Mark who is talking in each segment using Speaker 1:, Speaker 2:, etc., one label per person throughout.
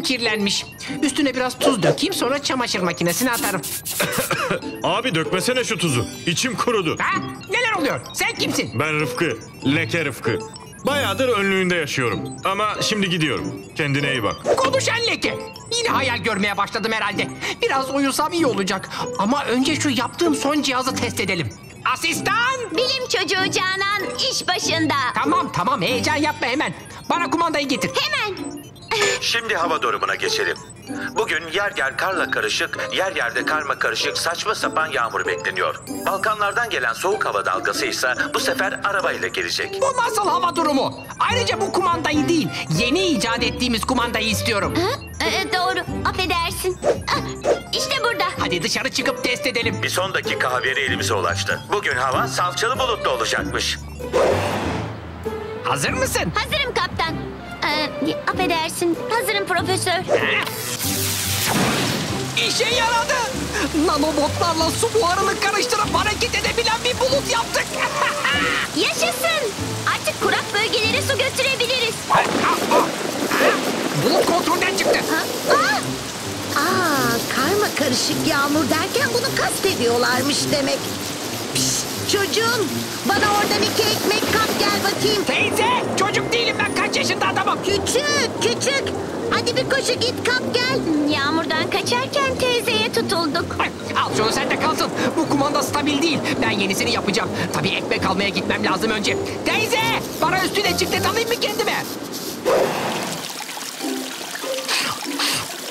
Speaker 1: Üstüm kirlenmiş. Üstüne biraz tuz dökeyim sonra çamaşır makinesine atarım.
Speaker 2: Abi dökmesene şu tuzu. İçim kurudu.
Speaker 1: Ha? Neler oluyor? Sen kimsin?
Speaker 2: Ben Rıfkı. Leke Rıfkı. Bayağıdır önlüğünde yaşıyorum. Ama şimdi gidiyorum. Kendine iyi bak.
Speaker 1: Konuşan leke. Yine hayal görmeye başladım herhalde. Biraz uyusam iyi olacak. Ama önce şu yaptığım son cihazı test edelim. Asistan!
Speaker 3: Bilim çocuğu Canan iş başında.
Speaker 1: Tamam tamam heyecan yapma hemen. Bana kumandayı getir.
Speaker 3: Hemen.
Speaker 4: Şimdi hava durumuna geçelim. Bugün yer yer karla karışık, yer yerde karma karışık saçma sapan yağmur bekleniyor. Balkanlardan gelen soğuk hava dalgası ise bu sefer arabayla gelecek.
Speaker 1: Bu nasıl hava durumu? Ayrıca bu kumandayı değil, yeni icat ettiğimiz kumandayı istiyorum.
Speaker 3: Ee, doğru. Affedersin. Ah, işte burada.
Speaker 1: Hadi dışarı çıkıp test edelim.
Speaker 4: Bir son dakika haberi elimize ulaştı. Bugün hava salçalı bulutlu olacakmış.
Speaker 1: Hazır mısın?
Speaker 3: Hazırım kaptan. Ee, affedersin. Hazırım profesör.
Speaker 1: İşe yaradı. Nanobotlarla su buharını karıştırıp hareket edebilen bir bulut yaptık.
Speaker 3: Yaşasın. Artık kurak bölgelere su götürebiliriz.
Speaker 1: bulut kontrolden çıktı.
Speaker 3: Ha? Aa!
Speaker 5: Aa, karma karışık yağmur derken bunu kastediyorlarmış demek. Pişt, çocuğum bana oradan iki ekmek kap gel bakayım.
Speaker 1: Teyze, çocuk değilim ben kaç yaşında adamım.
Speaker 5: Küçük küçük. Hadi bir koşu git kap gel.
Speaker 3: Yağmurdan kaçarken teyzeye tutulduk.
Speaker 1: Ay, Al şunu sen de kalsın. Bu kumanda stabil değil. Ben yenisini yapacağım. Tabii ekmek almaya gitmem lazım önce. Teyze, bana üstüne çıktı alayım mı kendime?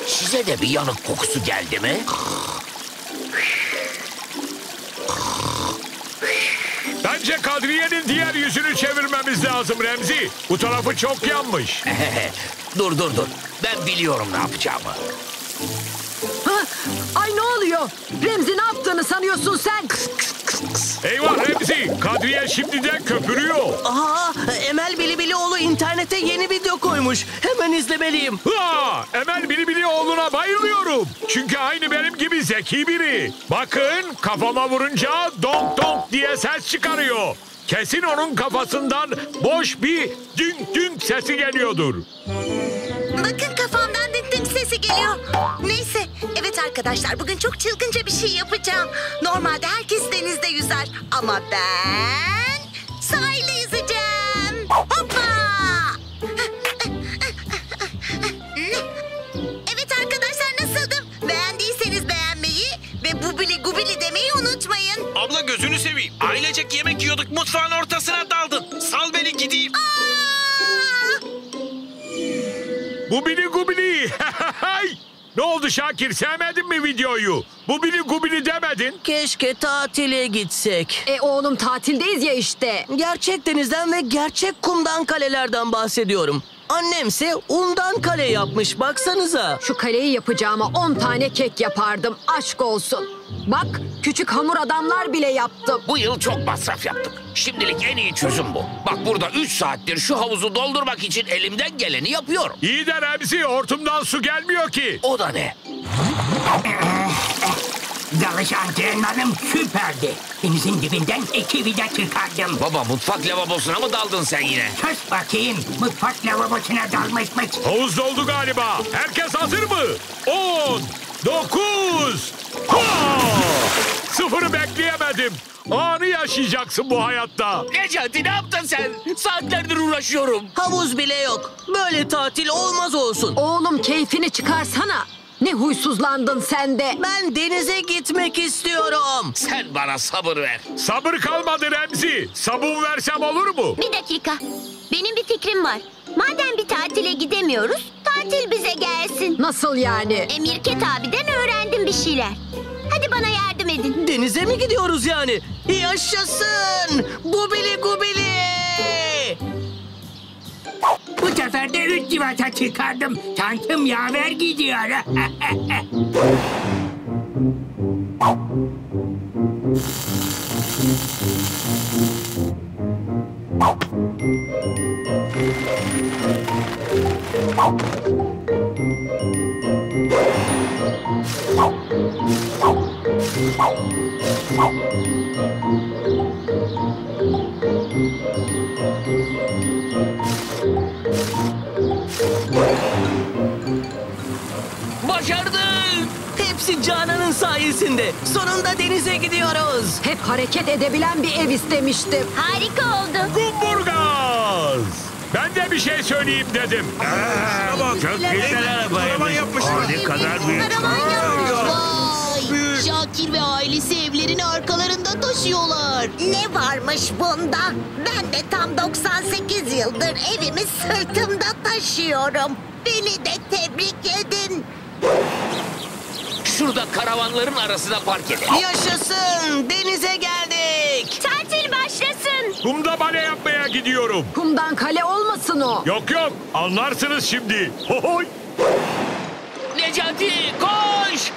Speaker 6: Size de bir yanık kokusu geldi mi?
Speaker 7: Bence Kadriye'nin diğer yüzünü çevirmemiz lazım Remzi. Bu tarafı çok yanmış.
Speaker 6: dur dur dur. Ben biliyorum ne yapacağımı.
Speaker 8: Ha? Ay ne oluyor? Remzi ne yaptığını sanıyorsun sen?
Speaker 7: Eyvah Remzi, Kadriye şimdiden köpürüyor.
Speaker 9: Aa, Emel Bilibilioğlu internete yeni video koymuş. Hemen izlemeliyim.
Speaker 7: Ha, Emel Bilibili oğluna bayılıyorum. Çünkü aynı benim gibi zeki biri. Bakın kafama vurunca donk donk diye ses çıkarıyor. Kesin onun kafasından boş bir dünk dünk sesi geliyordur.
Speaker 5: Bakın kafamdan dink dink sesi geliyor. Neyse arkadaşlar bugün çok çılgınca bir şey yapacağım. Normalde herkes denizde yüzer ama ben sahilde yüzeceğim. Hoppa! Evet arkadaşlar nasıldım? Beğendiyseniz beğenmeyi ve bubili gubili demeyi unutmayın.
Speaker 10: Abla gözünü seveyim. Ailecek yemek yiyorduk mutfağın ortasına daldın. Sal beni gideyim.
Speaker 7: Bu bili gubili. ne oldu Şakir sevmedin mi videoyu? Bu bili gubili demedin.
Speaker 9: Keşke tatile gitsek.
Speaker 8: E oğlum tatildeyiz ya işte.
Speaker 9: Gerçek denizden ve gerçek kumdan kalelerden bahsediyorum. Annemse undan kale yapmış baksanıza.
Speaker 8: Şu kaleyi yapacağıma 10 tane kek yapardım. Aşk olsun. Bak küçük hamur adamlar bile yaptım.
Speaker 6: Bu yıl çok masraf yaptık. Şimdilik en iyi çözüm bu. Bak burada 3 saattir şu havuzu doldurmak için elimden geleni yapıyorum.
Speaker 7: İyi de Remzi hortumdan su gelmiyor ki.
Speaker 6: O da ne?
Speaker 11: Dalış antrenmanım süperdi. Denizin dibinden iki vida çıkardım.
Speaker 6: Baba mutfak lavabosuna mı daldın sen yine?
Speaker 11: Sus bakayım. Mutfak lavabosuna dalmışmış.
Speaker 7: Havuz doldu galiba. Herkes hazır mı? 10, 9, Sıfırı bekleyemedim. Anı yaşayacaksın bu hayatta.
Speaker 6: Necati ne yaptın sen? Saatlerdir uğraşıyorum.
Speaker 9: Havuz bile yok. Böyle tatil olmaz olsun.
Speaker 8: Oğlum keyfini çıkarsana. Ne huysuzlandın sen de.
Speaker 9: Ben denize gitmek istiyorum.
Speaker 6: Sen bana sabır ver.
Speaker 7: Sabır kalmadı Remzi. Sabun versem olur mu?
Speaker 3: Bir dakika. Benim bir fikrim var. Madem bir tatile gidemiyoruz, tatil bize gelsin.
Speaker 8: Nasıl yani?
Speaker 3: E, Mirket abiden öğrendim bir şeyler. Hadi bana yardım edin.
Speaker 9: Denize mi gidiyoruz yani? Yaşasın! Bubili gubili!
Speaker 11: Bu sefer de üç civata çıkardım. Tankım yaver gidiyor.
Speaker 9: Hepsi Canan'ın sayesinde. Sonunda denize gidiyoruz.
Speaker 8: Hep hareket edebilen bir ev istemiştim.
Speaker 3: Harika oldu.
Speaker 7: Kumburgaz! Ben de bir şey söyleyeyim dedim.
Speaker 10: Çok güzel araba yapmışlar.
Speaker 11: Ne kadar büyük.
Speaker 12: Vay! Şakir ve ailesi evlerini arkalarında taşıyorlar.
Speaker 5: Ne varmış bunda? Ben de tam 98 yıldır evimi sırtımda taşıyorum. Beni de tebrik edin.
Speaker 6: Şurada karavanların arasına park edelim.
Speaker 9: Yaşasın. Denize geldik.
Speaker 3: Tatil başlasın.
Speaker 7: Kumda bale yapmaya gidiyorum.
Speaker 8: Kumdan kale olmasın o.
Speaker 7: Yok yok anlarsınız şimdi. Hohoy.
Speaker 6: Necati koş.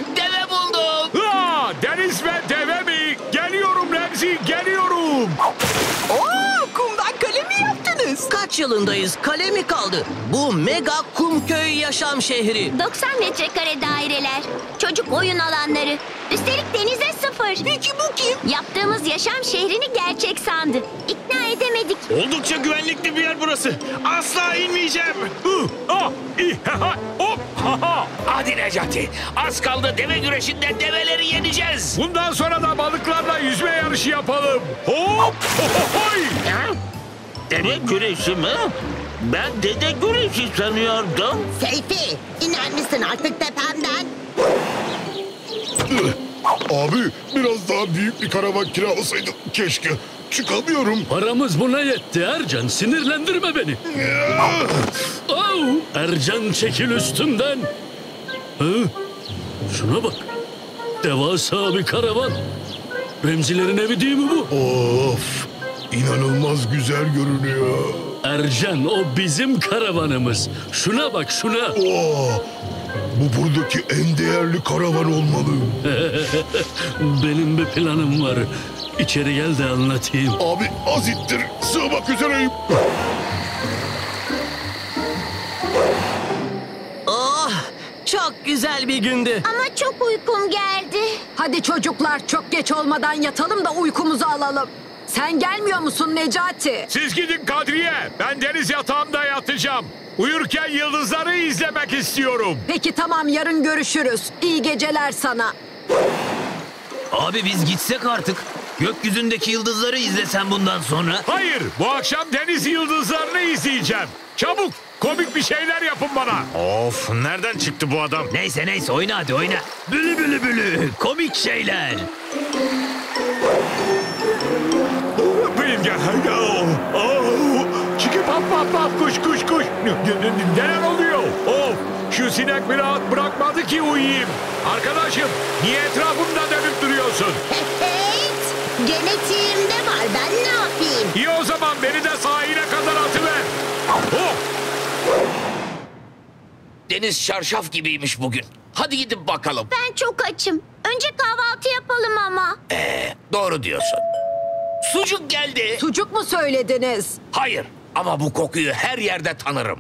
Speaker 9: Kaç yılındayız? Kale mi kaldı? Bu mega kumköy yaşam şehri.
Speaker 3: 90 metrekare daireler. Çocuk oyun alanları. Üstelik denize sıfır.
Speaker 5: Peki bu kim?
Speaker 3: Yaptığımız yaşam şehrini gerçek sandı. İkna edemedik.
Speaker 10: Oldukça güvenlikli bir yer burası. Asla inmeyeceğim.
Speaker 7: Hı, i, ha, ha, hop, ha, ha.
Speaker 6: Hadi Necati. Az kaldı deve güreşinde develeri yeneceğiz.
Speaker 7: Bundan sonra da balıklarla yüzme yarışı yapalım. Hop, hohoy.
Speaker 11: Deve güreşi mi? Ben dede güreşi sanıyordum.
Speaker 5: Seyfi, iner misin artık tepemden?
Speaker 13: Abi biraz daha büyük bir karavan kiralasaydın keşke. Çıkamıyorum.
Speaker 14: Paramız buna yetti Ercan. Sinirlendirme beni. Au! Ercan çekil üstümden. Hı? Şuna bak. Devasa bir karavan. Remzilerin evi değil mi bu?
Speaker 13: Of inanılmaz güzel görünüyor.
Speaker 14: Ercan o bizim karavanımız. Şuna bak şuna.
Speaker 13: Oo, bu buradaki en değerli karavan olmalı.
Speaker 14: Benim bir planım var. İçeri gel de anlatayım.
Speaker 13: Abi az ittir sığmak üzereyim.
Speaker 9: Oh, çok güzel bir gündü.
Speaker 3: Ama çok uykum geldi.
Speaker 8: Hadi çocuklar çok geç olmadan yatalım da uykumuzu alalım. Sen gelmiyor musun Necati?
Speaker 7: Siz gidin Kadriye. Ben deniz yatağımda yatacağım. Uyurken yıldızları izlemek istiyorum.
Speaker 8: Peki tamam yarın görüşürüz. İyi geceler sana.
Speaker 15: Abi biz gitsek artık. Gökyüzündeki yıldızları izlesen bundan sonra.
Speaker 7: Hayır, bu akşam deniz yıldızlarını izleyeceğim. Çabuk, komik bir şeyler yapın bana.
Speaker 2: Of nereden çıktı bu adam?
Speaker 15: Neyse neyse oyna hadi oyna. Bülü bülü bülü. Komik şeyler.
Speaker 7: Çıkı pap pap pap kuş kuş kuş. Neler oluyor? Of şu sinek bir rahat bırakmadı ki uyuyayım. Arkadaşım niye etrafımda dönüp duruyorsun?
Speaker 5: Evet, genetiğimde var ben ne yapayım?
Speaker 7: İyi o zaman beni de sahile kadar atıver. Oh,
Speaker 6: Deniz şarşaf gibiymiş bugün. Hadi gidip bakalım.
Speaker 3: Ben çok açım. Önce kahvaltı yapalım ama.
Speaker 6: Doğru diyorsun. Sucuk geldi.
Speaker 8: Sucuk mu söylediniz?
Speaker 6: Hayır ama bu kokuyu her yerde tanırım.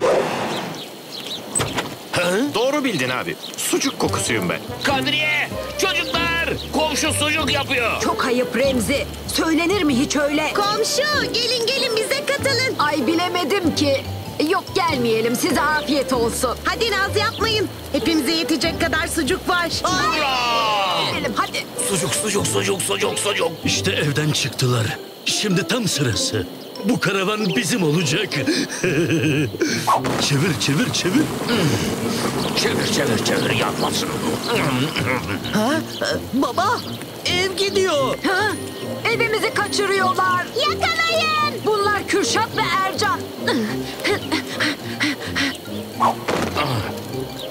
Speaker 2: Doğru bildin abi. Sucuk kokusuyum ben.
Speaker 6: Kadriye, çocuklar, komşu sucuk yapıyor.
Speaker 8: Çok ayıp Remzi. Söylenir mi hiç öyle?
Speaker 5: Komşu, gelin gelin bize katılın.
Speaker 8: Ay bilemedim ki. Yok gelmeyelim size afiyet olsun.
Speaker 5: Hadi naz yapmayın. Hepimize yetecek kadar sucuk var.
Speaker 8: Gelelim hadi.
Speaker 6: Sucuk, sucuk, sucuk, sucuk, sucuk.
Speaker 14: İşte evden çıktılar. Şimdi tam sırası. Bu karavan bizim olacak. çevir çevir çevir.
Speaker 6: Çevir, çevir, çevir yanmasın.
Speaker 9: Ha? Baba, ev gidiyor.
Speaker 8: Ha? Evimizi kaçırıyorlar.
Speaker 3: Yakalayın.
Speaker 8: Bunlar Kürşat ve Ercan.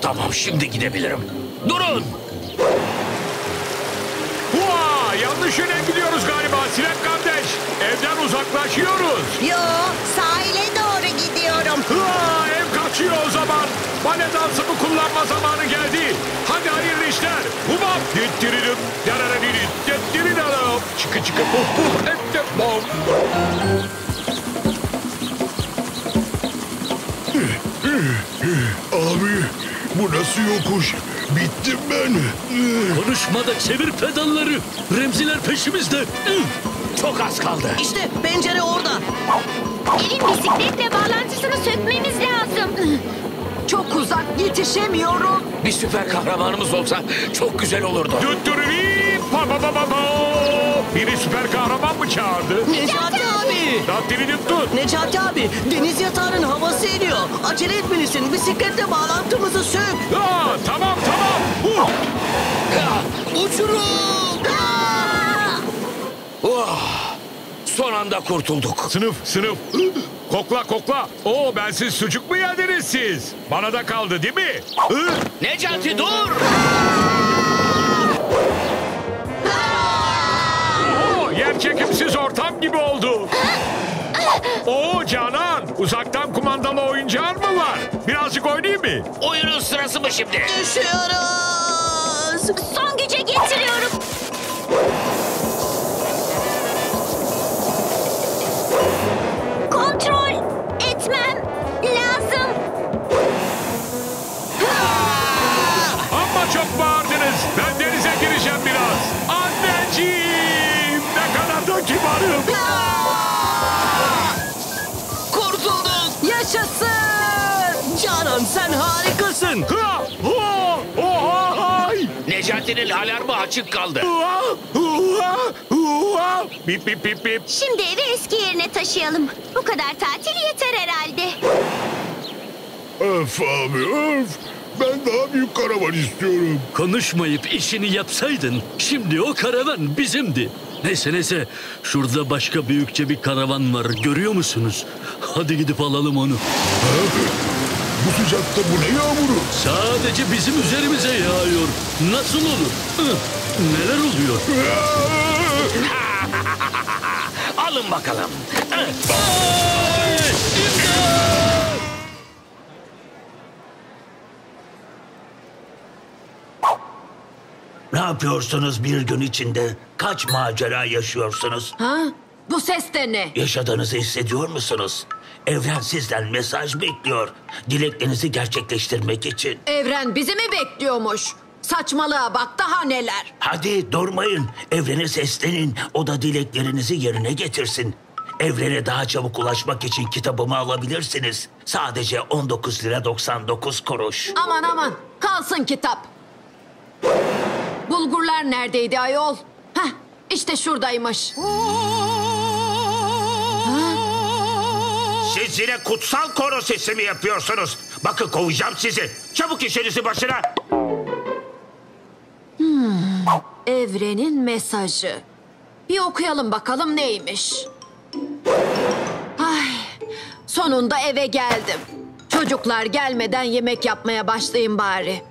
Speaker 6: Tamam, şimdi gidebilirim. Durun.
Speaker 7: Yanlış yöne gidiyoruz galiba Sinek kardeş. Evden uzaklaşıyoruz.
Speaker 5: Yo, sahile doğru gidiyorum.
Speaker 7: Hua, ev kaçıyor o zaman. Bale dansımı kullanma zamanı geldi. Hadi hayırlı işler. Hubap. Dittiririm. Dararariri. Dittiririm. Çıkı çıkı. Puf puf. Ette bom.
Speaker 13: Abi bu nasıl yokuş? Bittim ben.
Speaker 14: Konuşma da çevir pedalları. Remziler peşimizde.
Speaker 6: Çok az kaldı.
Speaker 9: İşte pencere orada.
Speaker 3: Elin bisikletle bağlantısını sökmemiz lazım.
Speaker 8: Çok uzak Yetişemiyorum.
Speaker 6: Bir süper kahramanımız olsa çok güzel olurdu.
Speaker 7: Düttürürü, pa pa pa pa pa. Biri süper kahraman mı çağırdı?
Speaker 9: Necati abi.
Speaker 7: Dattiri düttün.
Speaker 9: Necati abi deniz yatağının havası iniyor. Acele etmelisin bisikletle bağlantımızı sök.
Speaker 7: Aa, tamam tamam. Uh.
Speaker 6: Uçurum! Oh, son anda kurtulduk.
Speaker 7: Sınıf sınıf. Kokla kokla. Oo bensiz sucuk mu yediniz siz? Bana da kaldı değil mi? Hı?
Speaker 6: Necati dur!
Speaker 7: Oo yer çekimsiz ortam gibi oldu. Oo Canan uzaktan kumandalı oyuncağın mı var? Birazcık oynayayım mı?
Speaker 6: Oyunun sırası mı şimdi?
Speaker 9: Düşüyoruz.
Speaker 3: Son güce getiriyorum. Etmem lazım.
Speaker 7: Ama çok bağırdınız. Ben denize gireceğim biraz. Anneciğim ne kadar da kibarım.
Speaker 9: Kurtulduk.
Speaker 8: Yaşasın.
Speaker 9: Canan sen harikasın.
Speaker 7: Ha! Ho! Ho! Hay!
Speaker 6: Necati'nin alarmı açık kaldı.
Speaker 7: Bip bip bip bip.
Speaker 3: Şimdi evi eski yerine taşıyalım. Bu kadar tatil yeter herhalde.
Speaker 13: Öf abi öf. Ben daha büyük karavan istiyorum.
Speaker 14: Konuşmayıp işini yapsaydın şimdi o karavan bizimdi. Neyse neyse şurada başka büyükçe bir karavan var görüyor musunuz? Hadi gidip alalım onu.
Speaker 13: Bu sıcakta bu ne yağmuru?
Speaker 14: Sadece bizim üzerimize yağıyor. Nasıl olur? Hı, Neler oluyor?
Speaker 6: Alın bakalım.
Speaker 4: Ne yapıyorsunuz bir gün içinde? Kaç macera yaşıyorsunuz?
Speaker 8: Ha? Bu ses de ne?
Speaker 4: Yaşadığınızı hissediyor musunuz? Evren sizden mesaj bekliyor. Dileklerinizi gerçekleştirmek için.
Speaker 8: Evren bizi mi bekliyormuş? Saçmalığa bak daha neler.
Speaker 4: Hadi durmayın. Evrene seslenin. O da dileklerinizi yerine getirsin. Evrene daha çabuk ulaşmak için kitabımı alabilirsiniz. Sadece 19 lira 99 kuruş.
Speaker 8: Aman aman kalsın kitap. Bulgurlar neredeydi ayol? Heh işte şuradaymış.
Speaker 4: Siz yine kutsal koro sesi mi yapıyorsunuz? Bakın kovacağım sizi. Çabuk işinizi başına.
Speaker 8: Hmm, evrenin mesajı. Bir okuyalım bakalım neymiş. Ay, sonunda eve geldim. Çocuklar gelmeden yemek yapmaya başlayayım bari.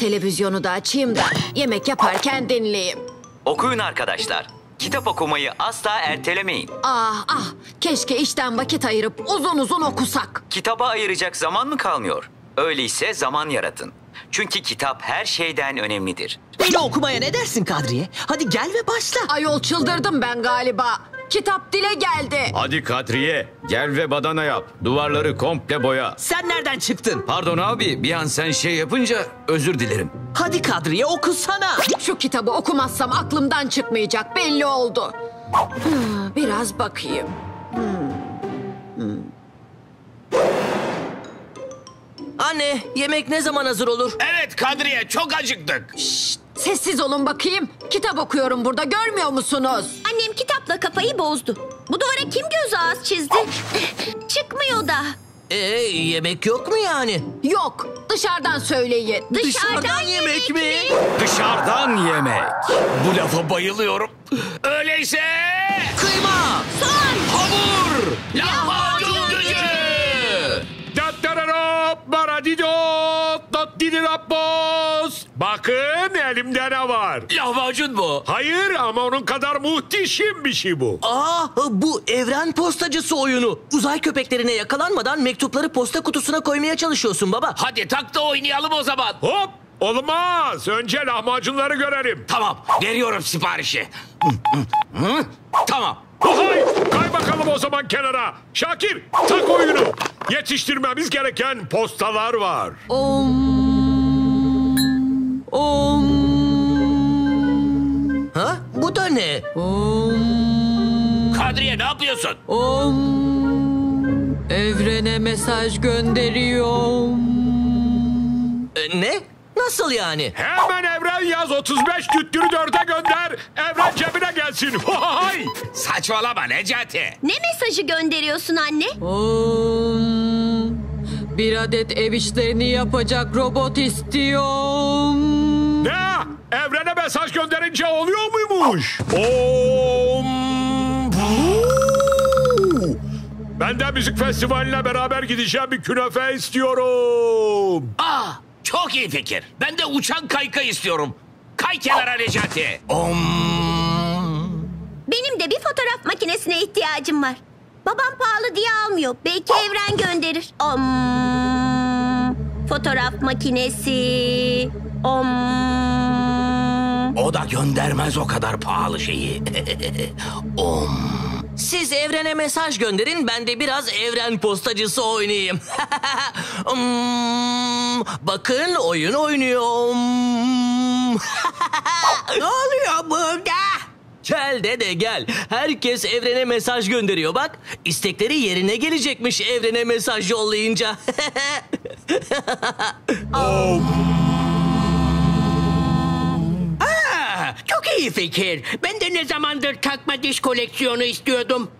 Speaker 8: Televizyonu da açayım da yemek yaparken dinleyeyim.
Speaker 16: Okuyun arkadaşlar. Kitap okumayı asla ertelemeyin.
Speaker 8: Ah ah keşke işten vakit ayırıp uzun uzun okusak.
Speaker 16: Kitaba ayıracak zaman mı kalmıyor? Öyleyse zaman yaratın. Çünkü kitap her şeyden önemlidir.
Speaker 9: Beni okumaya ne dersin Kadriye? Hadi gel ve başla.
Speaker 8: Ayol çıldırdım ben galiba. Kitap dile geldi.
Speaker 15: Hadi Kadriye gel ve badana yap. Duvarları komple boya.
Speaker 9: Sen nereden çıktın?
Speaker 15: Pardon abi bir an sen şey yapınca özür dilerim.
Speaker 9: Hadi Kadriye okusana.
Speaker 8: Şu kitabı okumazsam aklımdan çıkmayacak belli oldu. Hmm, biraz bakayım.
Speaker 9: Anne yemek ne zaman hazır olur?
Speaker 6: Evet Kadriye çok acıktık.
Speaker 8: Sessiz olun bakayım. Kitap okuyorum burada görmüyor musunuz?
Speaker 3: Annem kitapla kafayı bozdu. Bu duvara kim göz ağız çizdi? Çıkmıyor da.
Speaker 9: Ee, yemek yok mu yani?
Speaker 8: Yok dışarıdan söyleyin.
Speaker 9: Dışarıdan yemek mi?
Speaker 15: Dışarıdan yemek.
Speaker 6: Bu lafa bayılıyorum. Öyleyse...
Speaker 9: Kıyma!
Speaker 6: Hamur! Lahmacun
Speaker 7: Dattararop, baradido, dottidirapos. Bakın elimde ne var?
Speaker 6: Lahmacun mu?
Speaker 7: Hayır ama onun kadar muhteşem bir şey bu.
Speaker 9: Aa, bu evren postacısı oyunu. Uzay köpeklerine yakalanmadan mektupları posta kutusuna koymaya çalışıyorsun baba.
Speaker 6: Hadi tak da oynayalım o zaman.
Speaker 7: Hop! Olmaz. Önce lahmacunları görelim.
Speaker 6: Tamam veriyorum siparişi. Tamam.
Speaker 7: Hay! Kay bakalım o zaman kenara. Şakir tak oyunu. Yetiştirmemiz gereken postalar var.
Speaker 8: Om. Om.
Speaker 9: Ha? Bu da ne?
Speaker 8: Om.
Speaker 6: Kadriye ne yapıyorsun?
Speaker 8: Om. Evrene mesaj gönderiyorum.
Speaker 9: E, ne? Nasıl yani?
Speaker 7: Hemen Evren yaz 35 düttürü dörde gönder. Evren cebine gelsin. Hay!
Speaker 6: Saçmalama Necati.
Speaker 3: Ne mesajı gönderiyorsun anne?
Speaker 8: Bir adet ev işlerini yapacak robot istiyorum.
Speaker 7: Ne? Evrene mesaj gönderince oluyor muymuş? Om. Ben de müzik festivaline beraber gideceğim bir künefe istiyorum.
Speaker 6: Aa, çok iyi fikir. Ben de uçan kayka istiyorum. Kay kenara Necati. Om.
Speaker 3: Benim de bir fotoğraf makinesine ihtiyacım var. Babam pahalı diye almıyor. Belki evren gönderir. Om. Fotoğraf makinesi. Om.
Speaker 6: O da göndermez o kadar pahalı şeyi. Om.
Speaker 9: Siz evrene mesaj gönderin ben de biraz evren postacısı oynayayım. Hmm, bakın oyun oynuyorum. ne oluyor burada? Gel dede gel. Herkes evrene mesaj gönderiyor bak. İstekleri yerine gelecekmiş evrene mesaj yollayınca.
Speaker 11: Aa, çok iyi fikir. Ben de ne zamandır takma diş koleksiyonu istiyordum.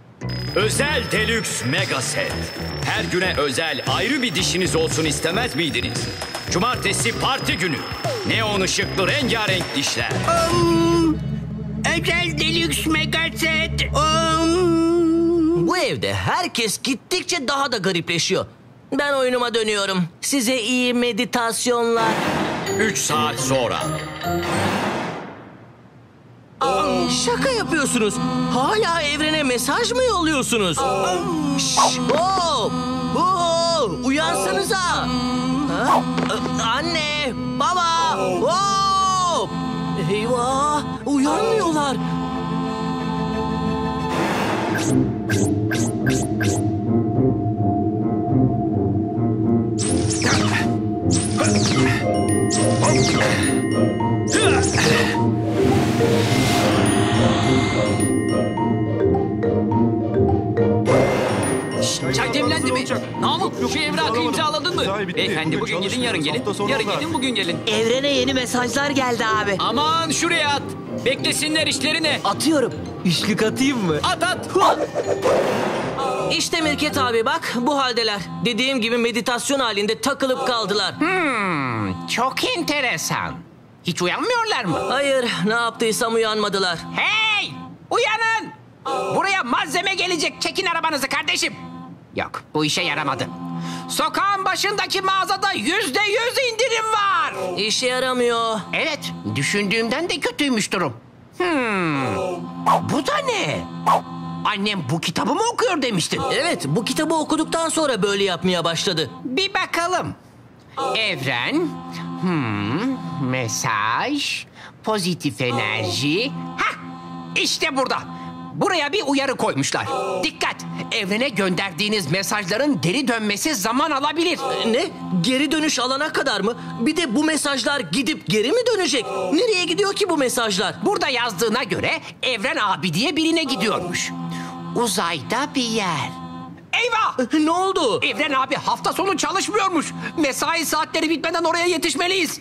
Speaker 15: Özel Deluxe Mega Set. Her güne özel ayrı bir dişiniz olsun istemez miydiniz? Cumartesi parti günü. Neon ışıklı rengarenk dişler.
Speaker 11: Özel Deluxe Mega Set.
Speaker 9: Bu evde herkes gittikçe daha da garipleşiyor. Ben oyunuma dönüyorum. Size iyi meditasyonlar.
Speaker 15: 3 saat sonra.
Speaker 9: Aa, şaka yapıyorsunuz. Hala evrene mesaj mı yolluyorsunuz? Şşş, hop, hop, uyansanıza. Ha? Anne, baba, hop. Eyvah, uyanmıyorlar.
Speaker 16: Çay demlendi mi? Namık şu evrakı imzaladın mı? Beyefendi bugün gidin yarın gelin. Yarın gidin bugün gelin.
Speaker 9: Evrene yeni mesajlar geldi abi.
Speaker 16: Aman şuraya at. Beklesinler işlerini.
Speaker 9: Atıyorum. Üçlük atayım mı?
Speaker 16: At at.
Speaker 9: İşte Mirket abi bak bu haldeler. Dediğim gibi meditasyon halinde takılıp kaldılar.
Speaker 1: Hmm, çok enteresan. Hiç uyanmıyorlar mı?
Speaker 9: Hayır ne yaptıysam uyanmadılar.
Speaker 1: Hey! Uyanın! Buraya malzeme gelecek. Çekin arabanızı kardeşim. Yok bu işe yaramadı. Sokağın başındaki mağazada yüzde yüz indirim var.
Speaker 9: İşe yaramıyor.
Speaker 1: Evet düşündüğümden de kötüymüş durum. Hmm, bu da ne? Annem bu kitabı mı okuyor demiştin.
Speaker 9: Evet bu kitabı okuduktan sonra böyle yapmaya başladı.
Speaker 1: Bir bakalım. Evren, hmm, mesaj, pozitif enerji. Hah, işte burada. Buraya bir uyarı koymuşlar. Dikkat! Evrene gönderdiğiniz mesajların geri dönmesi zaman alabilir.
Speaker 9: Ne? Geri dönüş alana kadar mı? Bir de bu mesajlar gidip geri mi dönecek? Nereye gidiyor ki bu mesajlar?
Speaker 1: Burada yazdığına göre Evren abi diye birine gidiyormuş. Uzayda bir yer. Eyvah!
Speaker 9: Ne oldu?
Speaker 1: Evren abi hafta sonu çalışmıyormuş. Mesai saatleri bitmeden oraya yetişmeliyiz.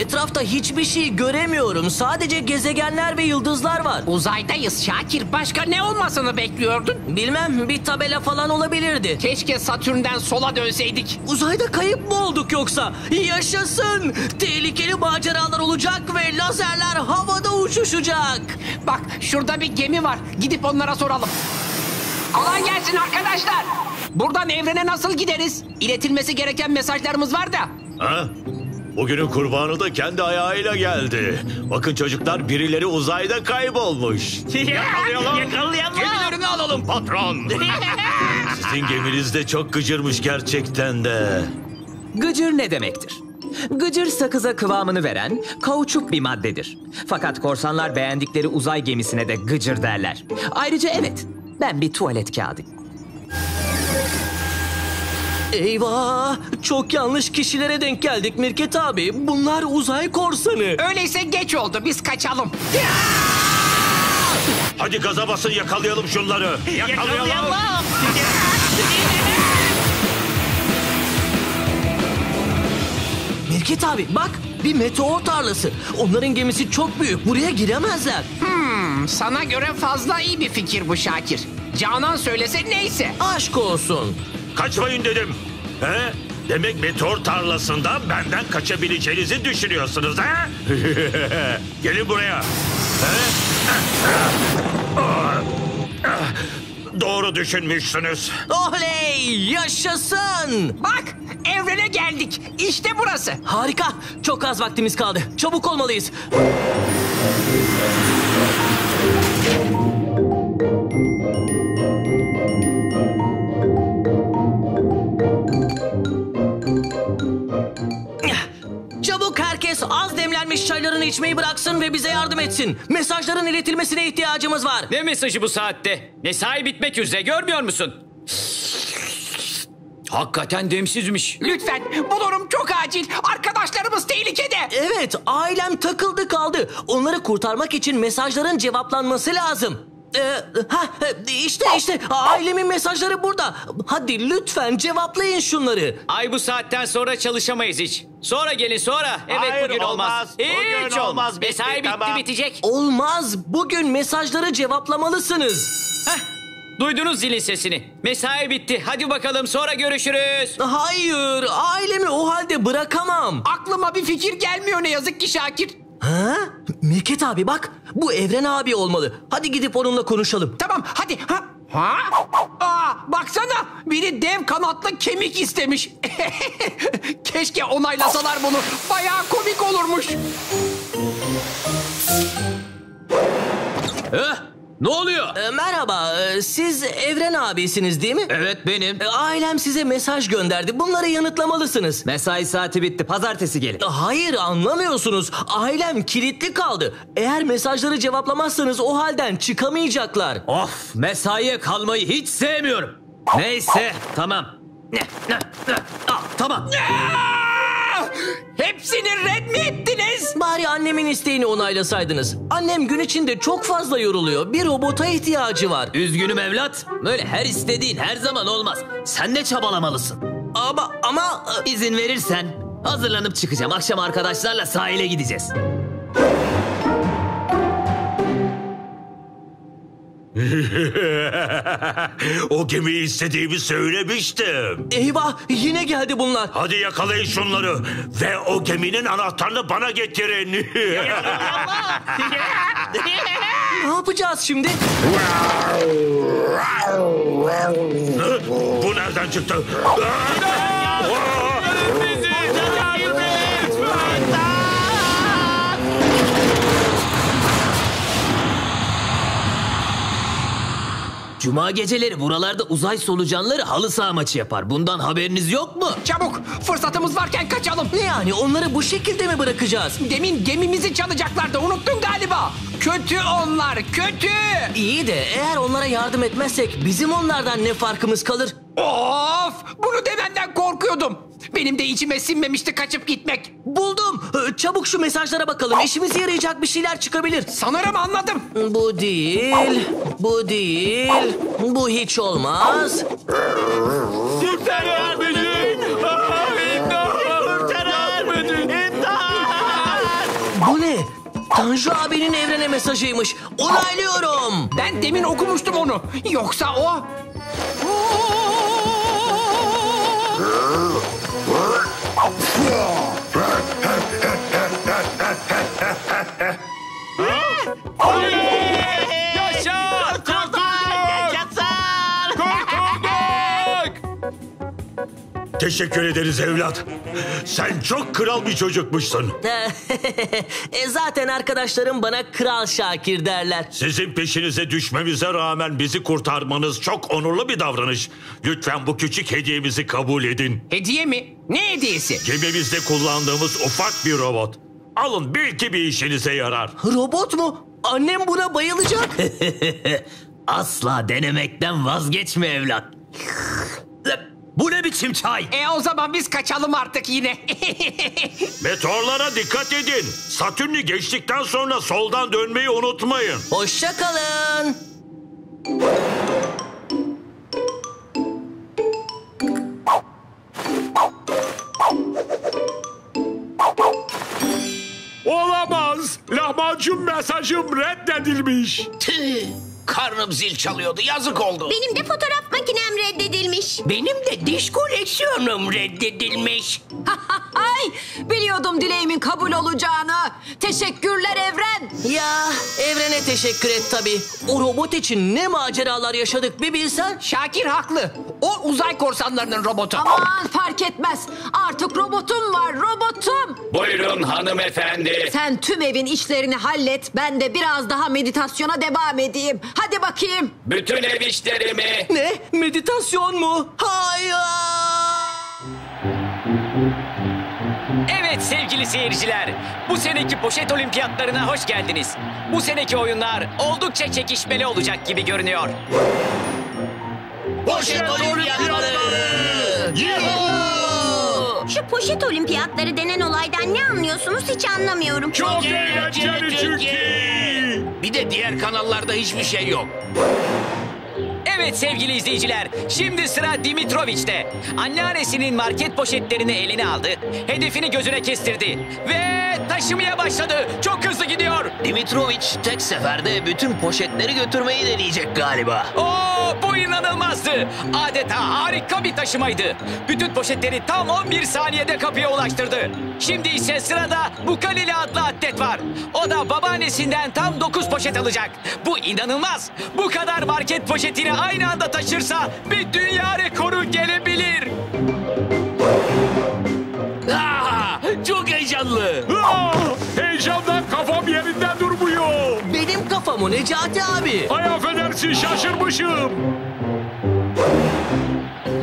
Speaker 9: Etrafta hiçbir şey göremiyorum. Sadece gezegenler ve yıldızlar var.
Speaker 1: Uzaydayız Şakir. Başka ne olmasını bekliyordun?
Speaker 9: Bilmem bir tabela falan olabilirdi.
Speaker 1: Keşke Satürn'den sola dönseydik.
Speaker 9: Uzayda kayıp mı olduk yoksa? Yaşasın! Tehlikeli maceralar olacak ve lazerler havada uçuşacak.
Speaker 1: Bak şurada bir gemi var. Gidip onlara soralım. Alan gelsin arkadaşlar. Buradan evrene nasıl gideriz? İletilmesi gereken mesajlarımız var da.
Speaker 17: Ha? Bugünün kurbanı da kendi ayağıyla geldi. Bakın çocuklar birileri uzayda kaybolmuş. Yakalayalım.
Speaker 11: Yakalayalım.
Speaker 17: Gemilerini alalım patron. Sizin geminiz de çok gıcırmış gerçekten de.
Speaker 16: Gıcır ne demektir? Gıcır sakıza kıvamını veren kauçuk bir maddedir. Fakat korsanlar beğendikleri uzay gemisine de gıcır derler. Ayrıca evet, ben bir tuvalet kağıdıyım.
Speaker 9: Eyvah! Çok yanlış kişilere denk geldik Mirket abi. Bunlar uzay korsanı.
Speaker 1: Öyleyse geç oldu biz kaçalım.
Speaker 17: Hadi gaza basın yakalayalım şunları. Yakalayalım.
Speaker 9: Mirket abi bak bir meteor tarlası. Onların gemisi çok büyük. Buraya giremezler.
Speaker 1: Hmm, sana göre fazla iyi bir fikir bu Şakir. Canan söylese neyse.
Speaker 9: Aşk olsun.
Speaker 17: Kaçmayın dedim. He? Demek meteor tarlasında benden kaçabileceğinizi düşünüyorsunuz ha? Gelin buraya. Doğru düşünmüşsünüz.
Speaker 9: Oley yaşasın.
Speaker 1: Bak evrene geldik. İşte burası.
Speaker 9: Harika. Çok az vaktimiz kaldı. Çabuk olmalıyız. Herkes az demlenmiş çaylarını içmeyi bıraksın ve bize yardım etsin. Mesajların iletilmesine ihtiyacımız var.
Speaker 15: Ne mesajı bu saatte? Mesai bitmek üzere görmüyor musun? Hakikaten demsizmiş.
Speaker 1: Lütfen bu durum çok acil. Arkadaşlarımız tehlikede.
Speaker 9: Evet, ailem takıldı kaldı. Onları kurtarmak için mesajların cevaplanması lazım. Ee, ha, işte işte ailemin mesajları burada. Hadi lütfen cevaplayın şunları.
Speaker 15: Ay bu saatten sonra çalışamayız hiç. Sonra gelin sonra. Evet
Speaker 17: Hayır,
Speaker 15: bugün olmaz.
Speaker 17: olmaz. Bugün
Speaker 15: Hiç
Speaker 17: olmaz. Bitti,
Speaker 15: Mesai bitti
Speaker 17: tamam.
Speaker 15: bitecek.
Speaker 9: Olmaz. Bugün mesajları cevaplamalısınız.
Speaker 15: Duydunuz zilin sesini. Mesai bitti. Hadi bakalım sonra görüşürüz.
Speaker 9: Hayır, ailemi o halde bırakamam.
Speaker 1: Aklıma bir fikir gelmiyor ne yazık ki Şakir.
Speaker 9: Ha? Mirket abi bak, bu Evren abi olmalı. Hadi gidip onunla konuşalım.
Speaker 1: Tamam hadi. Ha? Ha? Aa, baksana biri dev kanatlı kemik istemiş. Keşke onaylasalar bunu. Bayağı komik olurmuş.
Speaker 9: Eh, ne oluyor? merhaba, e, siz Evren abisiniz değil mi?
Speaker 16: Evet benim.
Speaker 9: E, ailem size mesaj gönderdi. Bunları yanıtlamalısınız.
Speaker 16: Mesai saati bitti. Pazartesi gelin.
Speaker 9: Hayır anlamıyorsunuz. Ailem kilitli kaldı. Eğer mesajları cevaplamazsanız o halden çıkamayacaklar.
Speaker 16: Of mesaiye kalmayı hiç sevmiyorum. Neyse tamam. Ne, ne, ne. Al, tamam.
Speaker 1: Aa! Hepsini red mi ettiniz?
Speaker 9: Bari annemin isteğini onaylasaydınız. Annem gün içinde çok fazla yoruluyor. Bir robota ihtiyacı var.
Speaker 16: Üzgünüm evlat. Böyle her istediğin her zaman olmaz. Sen de çabalamalısın.
Speaker 9: Ama ama e,
Speaker 16: İzin verirsen hazırlanıp çıkacağım. Akşam arkadaşlarla sahile gideceğiz.
Speaker 17: o gemiyi istediğimi söylemiştim.
Speaker 9: eyvah yine geldi bunlar.
Speaker 17: Hadi yakalayın şunları ve o geminin anahtarını bana getirin.
Speaker 9: Ne yapacağız şimdi?
Speaker 17: Bu nereden çıktı?
Speaker 16: Cuma geceleri buralarda uzay solucanları halı saha maçı yapar. Bundan haberiniz yok mu?
Speaker 1: Çabuk fırsatımız varken kaçalım.
Speaker 9: Ne yani onları bu şekilde mi bırakacağız?
Speaker 1: Demin gemimizi çalacaklardı unuttun galiba. Kötü onlar kötü.
Speaker 9: İyi de eğer onlara yardım etmezsek bizim onlardan ne farkımız kalır?
Speaker 1: Of bunu demenden korkuyordum. Benim de içime sinmemişti kaçıp gitmek.
Speaker 9: Buldum. Ee, Çabuk şu mesajlara bakalım. İşimize yarayacak bir şeyler çıkabilir.
Speaker 1: Sanırım anladım.
Speaker 9: Bu değil. Bu değil. Bu hiç olmaz.
Speaker 17: Beni! Kurtarın! İmdat!
Speaker 9: Bu ne? Tanju abinin evrene mesajıymış. Onaylıyorum.
Speaker 1: Ben demin okumuştum onu. Yoksa o...
Speaker 7: Yaşa! Kurtulduk! Kurtulduk!
Speaker 17: Teşekkür ederiz evlat. Sen çok kral bir çocukmuşsun.
Speaker 9: e zaten arkadaşlarım bana Kral Şakir derler.
Speaker 17: Sizin peşinize düşmemize rağmen bizi kurtarmanız çok onurlu bir davranış. Lütfen bu küçük hediyemizi kabul edin.
Speaker 1: Hediye mi? Ne hediyesi?
Speaker 17: Gemimizde kullandığımız ufak bir robot. Alın belki bir işinize yarar.
Speaker 9: Robot mu? Annem buna bayılacak.
Speaker 16: Asla denemekten vazgeçme evlat.
Speaker 17: Bu ne biçim çay?
Speaker 1: E o zaman biz kaçalım artık yine.
Speaker 17: Meteorlara dikkat edin. Satürn'ü geçtikten sonra soldan dönmeyi unutmayın.
Speaker 9: Hoşça kalın.
Speaker 7: Olamaz. Lahmacun mesajım reddedilmiş.
Speaker 6: Tüh, karnım zil çalıyordu yazık oldu.
Speaker 3: Benim de fotoğraf makinem reddedilmiş.
Speaker 11: Benim de diş koleksiyonum reddedilmiş.
Speaker 8: Ay, biliyordum dileğimin kabul olacağını. Teşekkürler Evren.
Speaker 9: Ya evrene teşekkür et tabii. O robot için ne maceralar yaşadık bir bilsen.
Speaker 1: Şakir haklı. O uzay korsanlarının robotu.
Speaker 8: Aman fark etmez. Artık robotum var, robotum.
Speaker 15: Buyurun hanımefendi.
Speaker 8: Sen tüm evin işlerini hallet. Ben de biraz daha meditasyona devam edeyim. Hadi bakayım.
Speaker 15: Bütün ev işlerimi
Speaker 9: Ne? Meditasyon mu? Hayır.
Speaker 15: Evet sevgili seyirciler, bu seneki poşet olimpiyatlarına hoş geldiniz. Bu seneki oyunlar oldukça çekişmeli olacak gibi görünüyor.
Speaker 11: Poşet olimpiyatları.
Speaker 3: Şu poşet olimpiyatları denen olaydan ne anlıyorsunuz hiç anlamıyorum.
Speaker 7: Çok eğlenceli çünkü.
Speaker 6: Bir de diğer kanallarda hiçbir şey yok.
Speaker 15: Evet sevgili izleyiciler, şimdi sıra Dimitroviç'te. Anneannesinin market poşetlerini eline aldı, hedefini gözüne kestirdi ve taşımaya başladı. Çok hızlı gidiyor.
Speaker 18: Dimitrovic tek seferde bütün poşetleri götürmeyi deneyecek galiba.
Speaker 15: Oo, bu inanılmazdı. Adeta harika bir taşımaydı. Bütün poşetleri tam 11 saniyede kapıya ulaştırdı. Şimdi ise sırada Bukalili adlı atlet var. O da babaannesinden tam 9 poşet alacak. Bu inanılmaz. Bu kadar market poşetini aynı anda taşırsa bir dünya rekoru gelebilir.
Speaker 6: Aa, çok heyecanlı.
Speaker 7: Ah,
Speaker 9: o Necati abi.
Speaker 7: Ay affedersin şaşırmışım.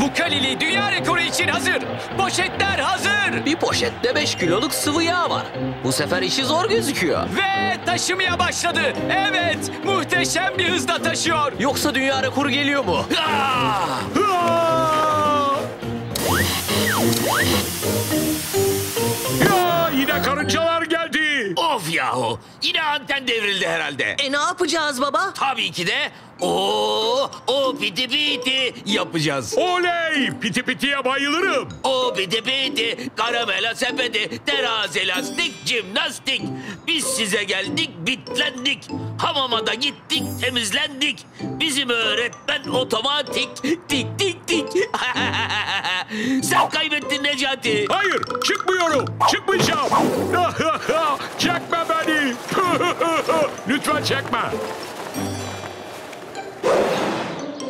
Speaker 15: Bukalili dünya rekoru için hazır. Poşetler hazır.
Speaker 18: Bir poşette 5 kiloluk sıvı yağ var. Bu sefer işi zor gözüküyor.
Speaker 15: Ve taşımaya başladı. Evet, muhteşem bir hızla taşıyor.
Speaker 18: Yoksa dünya rekoru geliyor mu?
Speaker 7: Ya yine karıncalar geldi.
Speaker 6: Of yahu. Yine anten devrildi herhalde.
Speaker 9: E ne yapacağız baba?
Speaker 6: Tabii ki de o o piti piti yapacağız.
Speaker 7: Oley! Piti pitiye bayılırım.
Speaker 6: O piti piti, karamela sepeti, terazi lastik, jimnastik. Biz size geldik, bitlendik. Hamama da gittik, temizlendik. Bizim öğretmen otomatik. Tik tik tik. Sen kaybettin Necati.
Speaker 7: Hayır, çıkmıyorum. Çıkmayacağım. çekme beni. Lütfen çekme.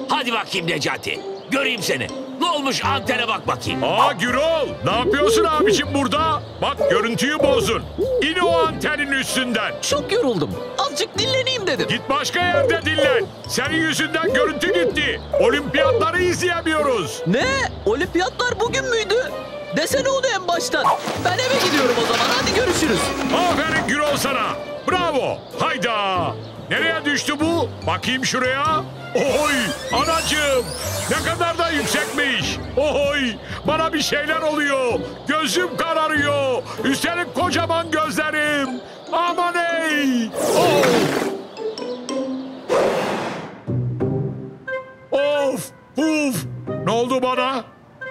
Speaker 6: Hadi bakayım Necati. Göreyim seni. Ne olmuş antene bak bakayım.
Speaker 7: Aa Gürol, ne yapıyorsun abicim burada? Bak görüntüyü bozdun. İn o antenin üstünden.
Speaker 18: Çok yoruldum. Azıcık dinleneyim dedim.
Speaker 7: Git başka yerde dinlen. Senin yüzünden görüntü gitti. Olimpiyatları izleyemiyoruz.
Speaker 18: Ne? Olimpiyatlar bugün müydü? Desene onu en baştan. Ben eve gidiyorum o zaman. Hadi görüşürüz.
Speaker 7: Aferin Gürol sana. Bravo. Hayda. Nereye düştü bu? Bakayım şuraya. Oy anacığım ne kadar da yüksekmiş. Oy bana bir şeyler oluyor. Gözüm kararıyor. Üstelik kocaman gözlerim. Aman ey. Oh. Of uf. Ne oldu bana?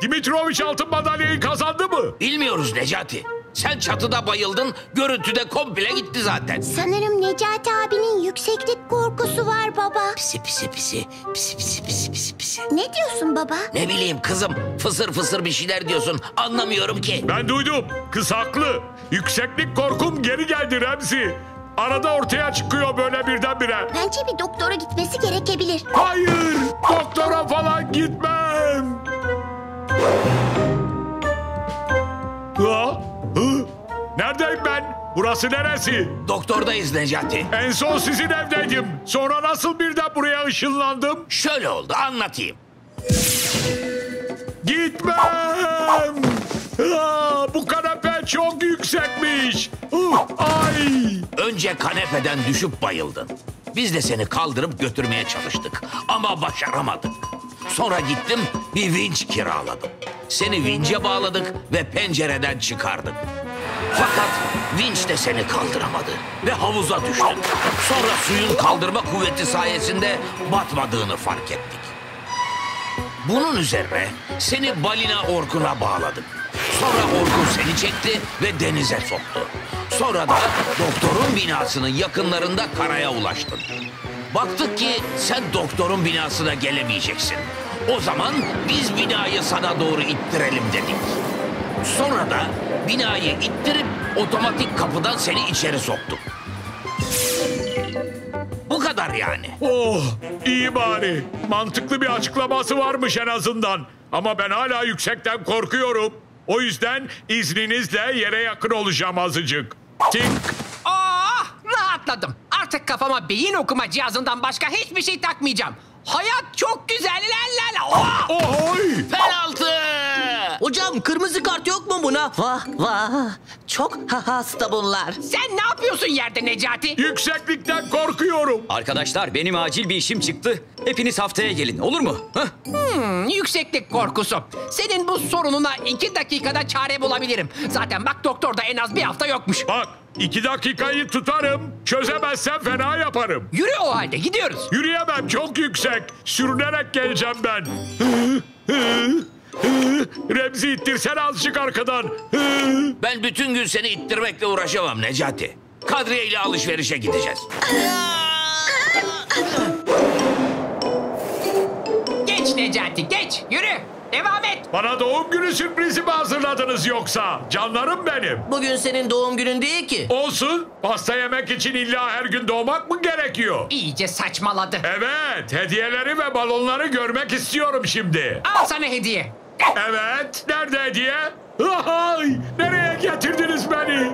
Speaker 7: Dimitrovic altın madalyayı kazandı mı?
Speaker 6: Bilmiyoruz Necati. Sen çatıda bayıldın, görüntüde komple gitti zaten.
Speaker 3: Sanırım Necati abinin yükseklik korkusu var baba.
Speaker 6: Pisi pisi pisi, pisi pisi pisi pisi pisi.
Speaker 3: Ne diyorsun baba?
Speaker 6: Ne bileyim kızım, fısır fısır bir şeyler diyorsun. Anlamıyorum ki.
Speaker 7: Ben duydum. Kız haklı. Yükseklik korkum geri geldi Remzi. Arada ortaya çıkıyor böyle birdenbire.
Speaker 3: Bence bir doktora gitmesi gerekebilir.
Speaker 7: Hayır, doktora falan gitmem. Ha? Hı? Neredeyim ben? Burası neresi?
Speaker 6: Doktordayız Necati.
Speaker 7: En son sizin evdeydim. Sonra nasıl birden buraya ışınlandım?
Speaker 6: Şöyle oldu, anlatayım.
Speaker 7: Gitmem. Ha, bu kanepe çok yüksekmiş. Huh, ay.
Speaker 6: Önce kanepeden düşüp bayıldın. Biz de seni kaldırıp götürmeye çalıştık. Ama başaramadık. Sonra gittim bir vinç kiraladım. Seni vince bağladık ve pencereden çıkardık. Fakat vinç de seni kaldıramadı ve havuza düştün. Sonra suyun kaldırma kuvveti sayesinde batmadığını fark ettik. Bunun üzerine seni balina orkuna bağladık. Sonra orkun seni çekti ve denize soktu. Sonra da doktorun binasının yakınlarında karaya ulaştın. Baktık ki sen doktorun binasına gelemeyeceksin. O zaman biz binayı sana doğru ittirelim dedik. Sonra da binayı ittirip otomatik kapıdan seni içeri soktuk. Bu kadar yani.
Speaker 7: Oh iyi bari. Mantıklı bir açıklaması varmış en azından. Ama ben hala yüksekten korkuyorum. O yüzden izninizle yere yakın olacağım azıcık. Tink.
Speaker 1: Oh rahatladım. Artık kafama beyin okuma cihazından başka hiçbir şey takmayacağım. Hayat çok güzel la la la. Oh!
Speaker 7: Ohoy!
Speaker 6: Penaltı!
Speaker 9: Hocam kırmızı kart yok mu buna? Vah vah. Çok hasta bunlar.
Speaker 1: Sen ne yapıyorsun yerde Necati?
Speaker 7: Yükseklikten korkuyorum.
Speaker 15: Arkadaşlar benim acil bir işim çıktı. Hepiniz haftaya gelin olur mu? Hah?
Speaker 1: Hmm, yükseklik korkusu. Senin bu sorununa iki dakikada çare bulabilirim. Zaten bak doktor da en az bir hafta yokmuş.
Speaker 7: Bak iki dakikayı tutarım. Çözemezsem fena yaparım.
Speaker 1: Yürü o halde gidiyoruz.
Speaker 7: Yürüyemem çok yüksek. Sürünerek geleceğim ben. Remzi ittirsene azıcık arkadan.
Speaker 6: Ben bütün gün seni ittirmekle uğraşamam Necati. Kadriye ile alışverişe gideceğiz.
Speaker 1: Geç Necati geç yürü. Devam et.
Speaker 7: Bana doğum günü sürprizi mi hazırladınız yoksa? Canlarım benim.
Speaker 9: Bugün senin doğum günün değil ki.
Speaker 7: Olsun. Pasta yemek için illa her gün doğmak mı gerekiyor?
Speaker 1: İyice saçmaladı.
Speaker 7: Evet, hediyeleri ve balonları görmek istiyorum şimdi.
Speaker 1: Al sana hediye.
Speaker 7: Evet, nerede hediye? Ay, nereye getirdiniz beni?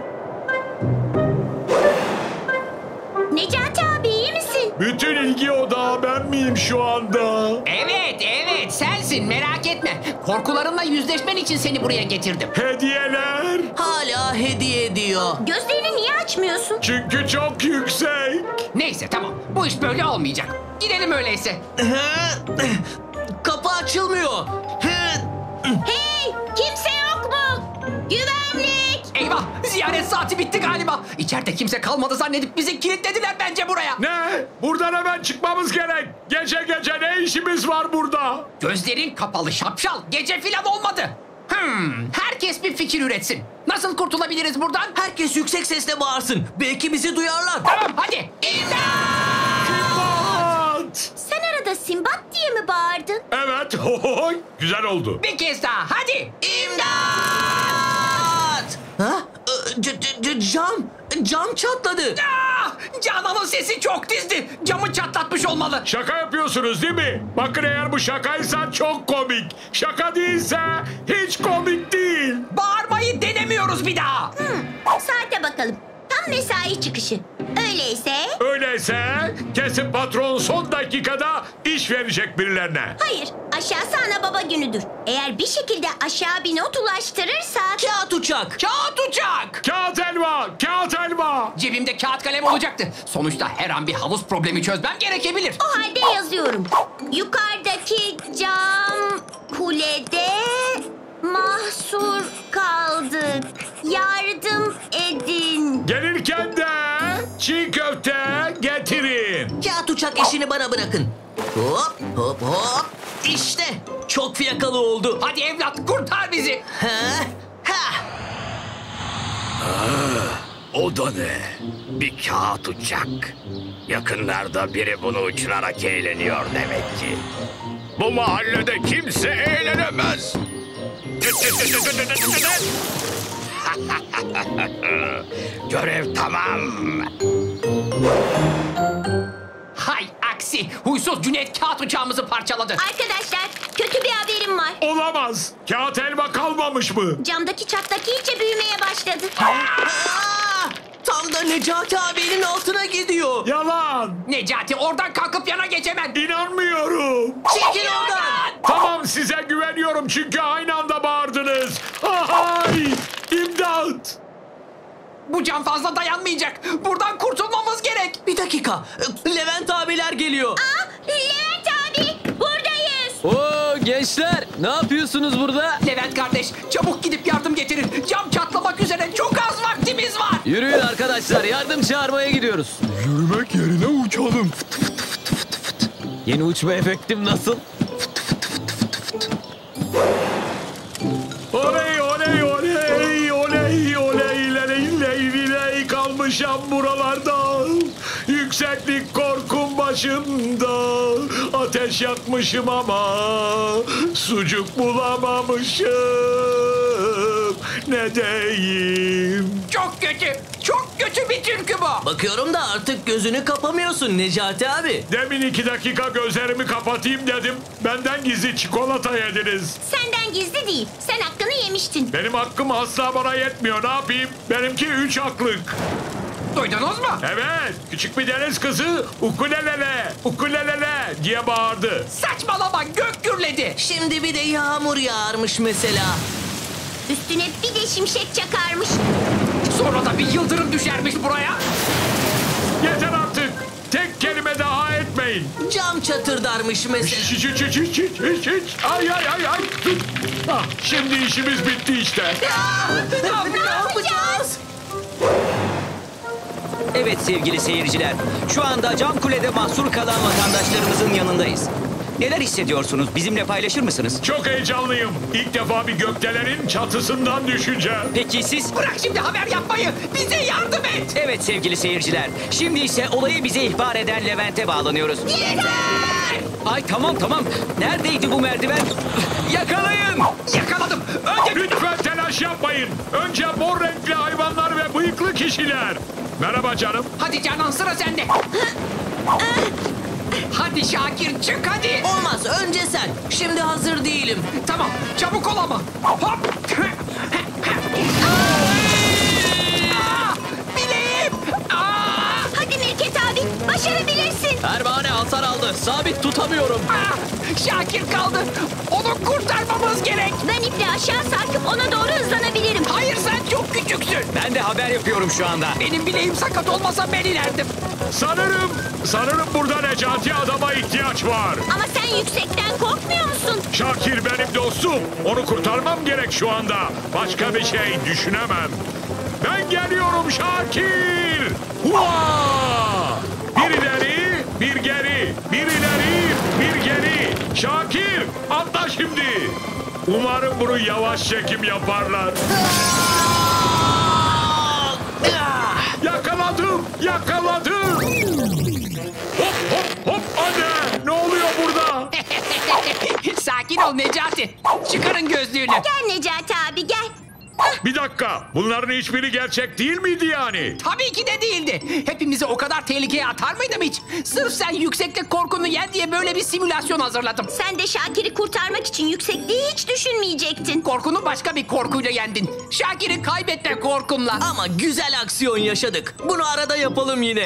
Speaker 3: Necati abi?
Speaker 7: Bütün ilgi odağı ben miyim şu anda?
Speaker 1: Evet evet sensin merak etme. Korkularınla yüzleşmen için seni buraya getirdim.
Speaker 7: Hediyeler.
Speaker 9: Hala hediye ediyor.
Speaker 3: Gözlerini niye açmıyorsun?
Speaker 7: Çünkü çok yüksek.
Speaker 1: Neyse tamam bu iş böyle olmayacak. Gidelim öyleyse.
Speaker 9: Kapı açılmıyor.
Speaker 3: Hey kimse yok mu? Güvenlik.
Speaker 1: Eyvah ziyaret saati bitti galiba. İçeride kimse kalmadı zannedip bizi kilitlediler bence buraya.
Speaker 7: Ne? Buradan hemen çıkmamız gerek. Gece gece ne işimiz var burada?
Speaker 1: Gözlerin kapalı şapşal. Gece filan olmadı. Hmm, herkes bir fikir üretsin. Nasıl kurtulabiliriz buradan?
Speaker 9: Herkes yüksek sesle bağırsın. Belki bizi duyarlar.
Speaker 1: Tamam hadi.
Speaker 7: İmdat!
Speaker 3: Sen arada Simbat diye mi bağırdın?
Speaker 7: Evet, hohoy. Güzel oldu.
Speaker 1: Bir kez daha hadi.
Speaker 9: Ha? Ee, c- c- c- cam. Cam çatladı.
Speaker 1: Ah, Canan'ın sesi çok dizdi. Camı çatlatmış olmalı.
Speaker 7: Şaka yapıyorsunuz değil mi? Bakın eğer bu şakaysa çok komik. Şaka değilse hiç komik değil.
Speaker 1: Bağırmayı denemiyoruz bir daha.
Speaker 3: Saate bakalım. Tam mesai çıkışı. Öyleyse...
Speaker 7: Öyleyse kesin patron son dakikada iş verecek birilerine.
Speaker 3: Hayır, aşağısı ana baba günüdür. Eğer bir şekilde aşağı bir not ulaştırırsak...
Speaker 9: Kağıt uçak.
Speaker 1: Kağıt
Speaker 7: kağıt
Speaker 1: kalem olacaktı. Sonuçta her an bir havuz problemi çözmem gerekebilir.
Speaker 3: O halde yazıyorum. Yukarıdaki cam kulede mahsur kaldık. Yardım edin.
Speaker 7: Gelirken de çiğ köfte getirin.
Speaker 9: Kağıt uçak işini bana bırakın. Hop hop hop. İşte çok fiyakalı oldu.
Speaker 1: Hadi evlat kurtar bizi.
Speaker 9: Ha? Ha?
Speaker 6: O da ne? Bir kağıt uçak. Yakınlarda biri bunu uçurarak eğleniyor demek ki. Bu mahallede kimse eğlenemez. Görev tamam.
Speaker 1: Hay aksi. Huysuz Cüneyt kağıt uçağımızı parçaladı.
Speaker 3: Arkadaşlar kötü bir haberim var.
Speaker 7: Olamaz. Kağıt elma kalmamış mı?
Speaker 3: Camdaki çatlak iyice büyümeye başladı.
Speaker 9: Aa! Tam da Necati abinin altına gidiyor.
Speaker 7: Yalan.
Speaker 1: Necati oradan kalkıp yana geçemem.
Speaker 7: İnanmıyorum.
Speaker 9: Çekil oradan.
Speaker 7: Tamam size güveniyorum çünkü aynı anda bağırdınız. Ay! İmdat!
Speaker 1: Bu cam fazla dayanmayacak. Buradan kurtulmamız gerek.
Speaker 9: Bir dakika. Levent abiler geliyor.
Speaker 3: Aa, Levent abi buradayız.
Speaker 15: Oo,
Speaker 18: Gençler ne yapıyorsunuz burada?
Speaker 1: Levent kardeş çabuk gidip yardım getirin. Cam çatlamak üzere çok az vaktimiz var.
Speaker 18: Yürüyün arkadaşlar yardım çağırmaya gidiyoruz.
Speaker 13: Yürümek yerine uçalım.
Speaker 18: Yeni uçma efektim nasıl?
Speaker 7: Oley oley oley kalmışam buralarda. Yükseklik korkum başımda. Ateş yakmışım ama sucuk bulamamışım. Ne diyeyim?
Speaker 1: Çok kötü. Çok kötü bir türkü bu.
Speaker 9: Bakıyorum da artık gözünü kapamıyorsun Necati abi.
Speaker 7: Demin iki dakika gözlerimi kapatayım dedim. Benden gizli çikolata yediniz.
Speaker 3: Senden gizli değil. Sen hakkını yemiştin.
Speaker 7: Benim hakkım asla bana yetmiyor. Ne yapayım? Benimki üç haklık.
Speaker 1: Duydunuz mu?
Speaker 7: Evet. Küçük bir deniz kızı ukulelele, ukulelele diye bağırdı.
Speaker 1: Saçmalama gök gürledi.
Speaker 9: Şimdi bir de yağmur yağarmış mesela.
Speaker 3: Üstüne bir de şimşek çakarmış.
Speaker 7: Sonra da bir yıldırım düşermiş buraya. Yeter artık. Tek kelime daha etmeyin.
Speaker 9: Cam çatırdarmış mesela.
Speaker 7: Hiç hiç hiç hiç hiç hiç hiç. Ay ay ay ay. Ah, şimdi işimiz bitti işte.
Speaker 9: ne yapacağız?
Speaker 15: Evet sevgili seyirciler, şu anda cam kulede mahsur kalan vatandaşlarımızın yanındayız. Neler hissediyorsunuz? Bizimle paylaşır mısınız?
Speaker 7: Çok heyecanlıyım. İlk defa bir gökdelenin çatısından düşeceğim.
Speaker 15: Peki siz?
Speaker 1: Bırak şimdi haber yapmayı. Bize yardım et.
Speaker 15: Evet sevgili seyirciler, şimdi ise olayı bize ihbar eden Levent'e bağlanıyoruz.
Speaker 1: Yeter!
Speaker 15: Ay tamam tamam, neredeydi bu merdiven? Yakalayın!
Speaker 1: Yakaladım. Önce...
Speaker 7: Lütfen telaş yapmayın. Önce mor renkli hayvanlar ve bıyıklı kişiler. Merhaba canım.
Speaker 1: Hadi Canan sıra sende. Hadi Şakir çık hadi.
Speaker 9: Olmaz önce sen. Şimdi hazır değilim.
Speaker 1: Tamam çabuk ol ama. Hop.
Speaker 3: Başarabilirsin.
Speaker 18: Pervane hasar aldı. Sabit tutamıyorum.
Speaker 1: aa, Şakir kaldı. Onu kurtarmamız gerek.
Speaker 3: Ben iple aşağı sarkıp ona doğru hızlanabilirim.
Speaker 1: Hayır sen çok küçüksün.
Speaker 15: Ben de haber yapıyorum şu anda.
Speaker 1: Benim bileğim sakat olmasa ben inerdim.
Speaker 7: Sanırım, sanırım burada Necati adama ihtiyaç var.
Speaker 3: Ama sen yüksekten korkmuyor musun?
Speaker 7: Şakir benim dostum. Onu kurtarmam gerek şu anda. Başka bir şey düşünemem. Ben geliyorum Şakir. Hua! Bir geri. Bir ileri, bir geri. Şakir, atla şimdi. Umarım bunu yavaş çekim yaparlar. Yakaladım, yakaladım. Hop hop hop anne. Ne oluyor burada?
Speaker 1: Sakin ol Necati. Çıkarın gözlüğünü.
Speaker 3: Gel Necati abi gel.
Speaker 7: Bir dakika. Bunların hiçbiri gerçek değil miydi yani?
Speaker 1: Tabii ki de değildi. Hepimizi o kadar tehlikeye atar mıydım hiç? Sırf sen yükseklik korkunu yen diye böyle bir simülasyon hazırladım.
Speaker 3: Sen de Şakir'i kurtarmak için yüksekliği hiç düşünmeyecektin.
Speaker 1: Korkunu başka bir korkuyla yendin. Şakir'i kaybetme korkunla.
Speaker 9: Ama güzel aksiyon yaşadık. Bunu arada yapalım yine.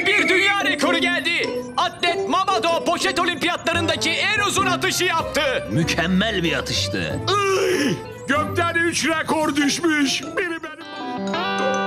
Speaker 15: Ve bir dünya rekoru geldi. Atlet Mamado poşet olimpiyatlarındaki en uzun atışı yaptı.
Speaker 14: Mükemmel bir atıştı.
Speaker 7: Iy! Gökten üç rekor düşmüş. Biri benim.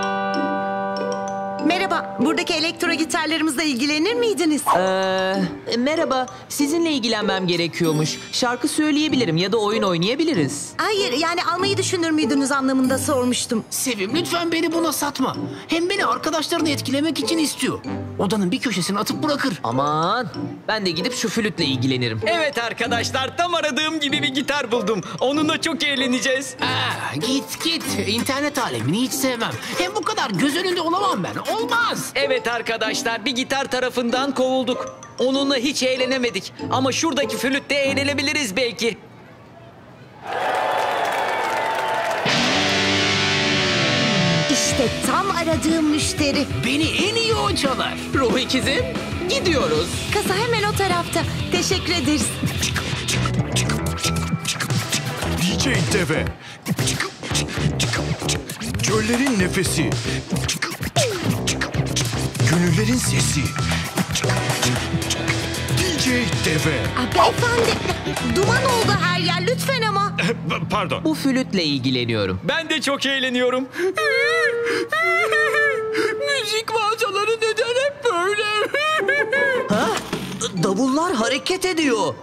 Speaker 5: Merhaba, buradaki elektro gitarlarımızla ilgilenir miydiniz?
Speaker 16: Ee, merhaba, sizinle ilgilenmem gerekiyormuş. Şarkı söyleyebilirim ya da oyun oynayabiliriz.
Speaker 5: Hayır, yani almayı düşünür müydünüz anlamında sormuştum.
Speaker 1: Sevim lütfen beni buna satma. Hem beni arkadaşlarını etkilemek için istiyor. Odanın bir köşesine atıp bırakır.
Speaker 16: Aman, ben de gidip şu flütle ilgilenirim.
Speaker 15: Evet arkadaşlar tam aradığım gibi bir gitar buldum. Onunla çok eğleneceğiz.
Speaker 1: Aa, git git. İnternet alemini hiç sevmem. Hem bu kadar göz önünde olamam ben. Olmaz.
Speaker 15: Evet arkadaşlar bir gitar tarafından kovulduk. Onunla hiç eğlenemedik. Ama şuradaki flütte eğlenebiliriz belki.
Speaker 5: İşte tam aradığım müşteri.
Speaker 1: Beni en iyi o çalar.
Speaker 18: Ruh ikizim gidiyoruz.
Speaker 5: Kasa hemen o tarafta. Teşekkür ederiz.
Speaker 13: DJ Deve. Çöllerin nefesi. Gönüllerin sesi. DJ Deve.
Speaker 5: Aa, beyefendi, duman oldu her yer lütfen ama.
Speaker 7: Pardon.
Speaker 16: Bu flütle ilgileniyorum.
Speaker 15: Ben de çok eğleniyorum.
Speaker 18: Müzik mağazaları neden hep böyle?
Speaker 9: Ha? Davullar hareket ediyor.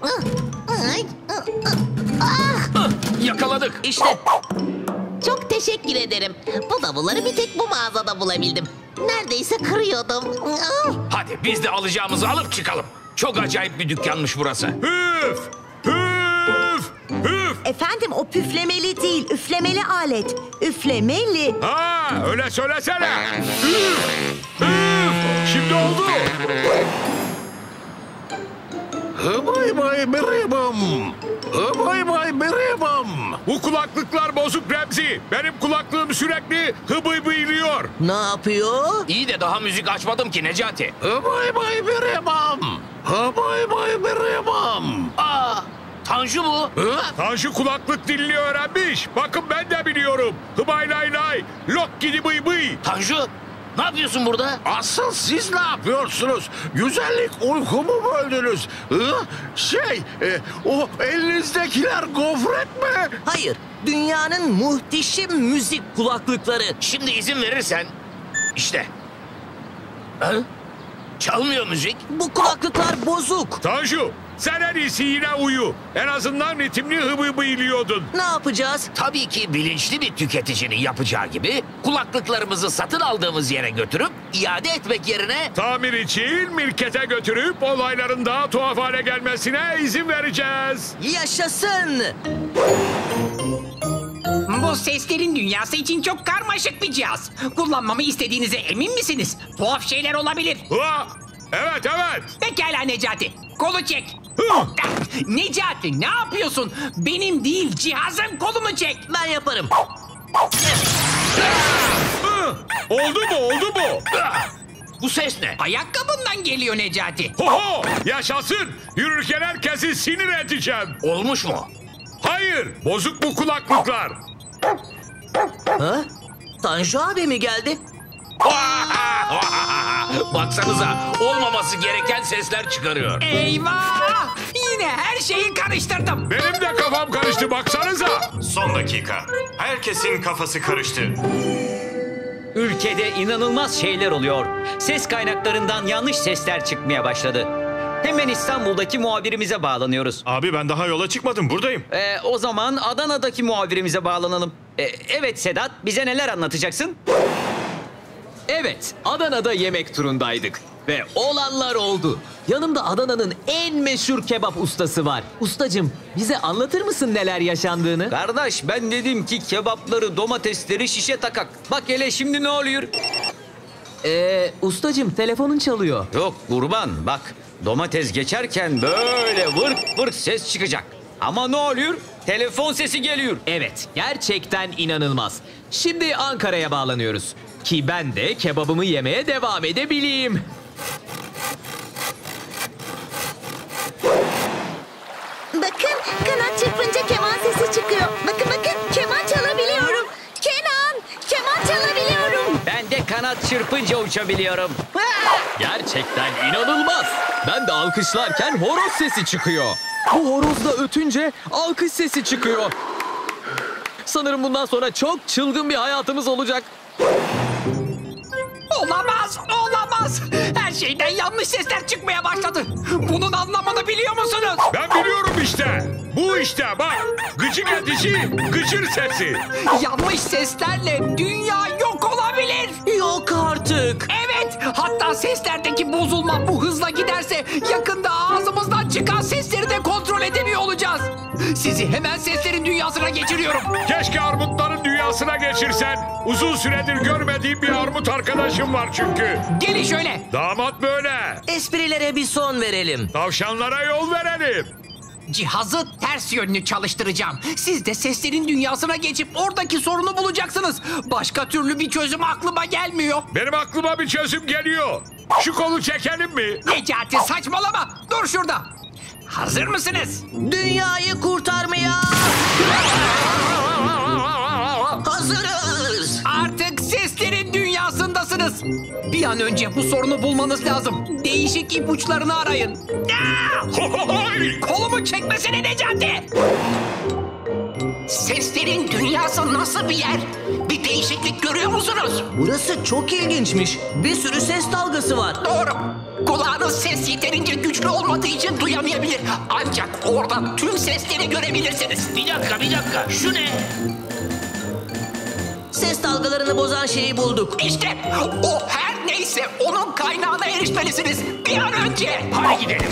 Speaker 15: Yakaladık.
Speaker 9: İşte
Speaker 12: Çok teşekkür ederim. Bu davulları bir tek bu mağazada bulabildim. Neredeyse kırıyordum. Ah!
Speaker 15: Hadi biz de alacağımızı alıp çıkalım. Çok acayip bir dükkanmış burası.
Speaker 7: Hüf! Hüf! Hüf!
Speaker 5: Efendim o püflemeli değil, üflemeli alet. Üflemeli.
Speaker 7: Ha öyle söylesene. Üf! Üf! Şimdi oldu.
Speaker 13: Bay bay merhabam. Bay bay merhabam.
Speaker 7: Bu kulaklıklar bozuk Remzi. Benim kulaklığım sürekli hıbıybıylıyor.
Speaker 9: ne yapıyor?
Speaker 15: İyi de daha müzik açmadım ki Necati.
Speaker 13: Bay bay merhabam. Bay bay merhabam.
Speaker 6: Aa, Tanju bu.
Speaker 7: Tanju kulaklık dilini öğrenmiş. Bakın ben de biliyorum. Hıbay lay lay. Lok gidi bıy bıy.
Speaker 6: Tanju, ne yapıyorsun burada?
Speaker 13: Asıl siz ne yapıyorsunuz? Güzellik uykumu böldünüz. Hı? Şey, e, o elinizdekiler gofret mi?
Speaker 9: Hayır. Dünyanın muhteşem müzik kulaklıkları.
Speaker 6: Şimdi izin verirsen, işte. Ha? Çalmıyor müzik.
Speaker 9: Bu kulaklıklar bozuk.
Speaker 7: Tanju sen en iyisi yine uyu. En azından ritimli hıbıybıylıyordun.
Speaker 9: Ne yapacağız?
Speaker 6: Tabii ki bilinçli bir tüketicinin yapacağı gibi kulaklıklarımızı satın aldığımız yere götürüp iade etmek yerine
Speaker 7: Tamir için mirkete götürüp olayların daha tuhaf hale gelmesine izin vereceğiz.
Speaker 9: Yaşasın.
Speaker 1: Bu seslerin dünyası için çok karmaşık bir cihaz. Kullanmamı istediğinize emin misiniz? Tuhaf şeyler olabilir.
Speaker 7: Ha, evet evet.
Speaker 1: Pekala Necati. Kolu çek. Ah, Necati ne yapıyorsun? Benim değil cihazın kolunu çek.
Speaker 9: Ben yaparım.
Speaker 7: Hı, Oldu mu oldu mu?
Speaker 6: bu ses ne?
Speaker 1: Ayakkabından geliyor Necati.
Speaker 7: Ho yaşasın. Yürürken herkesi sinir edeceğim.
Speaker 6: Olmuş mu?
Speaker 7: Hayır bozuk bu kulaklıklar.
Speaker 9: Ha? Tanju abi mi geldi?
Speaker 6: Baksanıza olmaması gereken sesler çıkarıyor.
Speaker 1: Eyvah! Yine her şeyi karıştırdım.
Speaker 7: Benim de kafam karıştı baksanıza.
Speaker 2: Son dakika. Herkesin kafası karıştı.
Speaker 16: Ülkede inanılmaz şeyler oluyor. Ses kaynaklarından yanlış sesler çıkmaya başladı. Hemen İstanbul'daki muhabirimize bağlanıyoruz.
Speaker 2: Abi ben daha yola çıkmadım buradayım.
Speaker 16: Ee, o zaman Adana'daki muhabirimize bağlanalım. Ee, evet Sedat, bize neler anlatacaksın?
Speaker 18: Evet, Adana'da yemek turundaydık. Ve olanlar oldu. Yanımda Adana'nın en meşhur kebap ustası var. Ustacım, bize anlatır mısın neler yaşandığını?
Speaker 16: Kardeş ben dedim ki kebapları, domatesleri şişe takak. Bak hele şimdi ne oluyor?
Speaker 18: Ee, ustacım telefonun çalıyor.
Speaker 16: Yok kurban bak domates geçerken böyle vırk vırk ses çıkacak. Ama ne oluyor? Telefon sesi geliyor.
Speaker 18: Evet, gerçekten inanılmaz. Şimdi Ankara'ya bağlanıyoruz. Ki ben de kebabımı yemeye devam edebileyim.
Speaker 5: Kanat çırpınca
Speaker 16: uçabiliyorum.
Speaker 18: Gerçekten inanılmaz. Ben de alkışlarken horoz sesi çıkıyor. Bu horoz da ötünce alkış sesi çıkıyor. Sanırım bundan sonra çok çılgın bir hayatımız olacak.
Speaker 1: Olamaz, olamaz. Her şeyden yanlış sesler çıkmaya başladı. Bunun anlamını biliyor musunuz?
Speaker 7: Ben biliyorum işte. Bu işte bak. Gıcık edici gıcır sesi.
Speaker 1: Yanlış seslerle dünya yok olabilir.
Speaker 9: Yok artık.
Speaker 1: Evet, hatta seslerdeki bozulma bu hızla giderse yakında ağzımızdan çıkan sesleri de kontrol edemiyor olacağız. Sizi hemen seslerin dünyasına geçiriyorum.
Speaker 7: Keşke armutların dünyasına geçirsen. Uzun süredir görmediğim bir armut arkadaşım var çünkü.
Speaker 1: Gelin şöyle.
Speaker 7: Damat böyle.
Speaker 9: Esprilere bir son verelim.
Speaker 7: Tavşanlara yol verelim.
Speaker 1: Cihazı ters yönlü çalıştıracağım. Siz de seslerin dünyasına geçip oradaki sorunu bulacaksınız. Başka türlü bir çözüm aklıma gelmiyor.
Speaker 7: Benim aklıma bir çözüm geliyor. Şu kolu çekelim mi?
Speaker 1: Necati saçmalama. Dur şurada. Hazır mısınız?
Speaker 9: Dünyayı kurtarmaya hazırız.
Speaker 1: Artık seslerin dünyasındasınız. Bir an önce bu sorunu bulmanız lazım. Değişik ipuçlarını arayın. Aa! Kolumu çekmesene Necati. Seslerin dünyası nasıl bir yer? Bir değişiklik görüyor musunuz?
Speaker 9: Burası çok ilginçmiş. Bir sürü ses dalgası var.
Speaker 1: Doğru. Kulağınız ses yeterince güçlü olmadığı için duyamayabilir. Ancak oradan tüm sesleri görebilirsiniz.
Speaker 6: Bir dakika bir dakika şu ne?
Speaker 9: Ses dalgalarını bozan şeyi bulduk.
Speaker 1: İşte o her neyse onun kaynağına erişmelisiniz. Bir an önce.
Speaker 6: Hadi gidelim.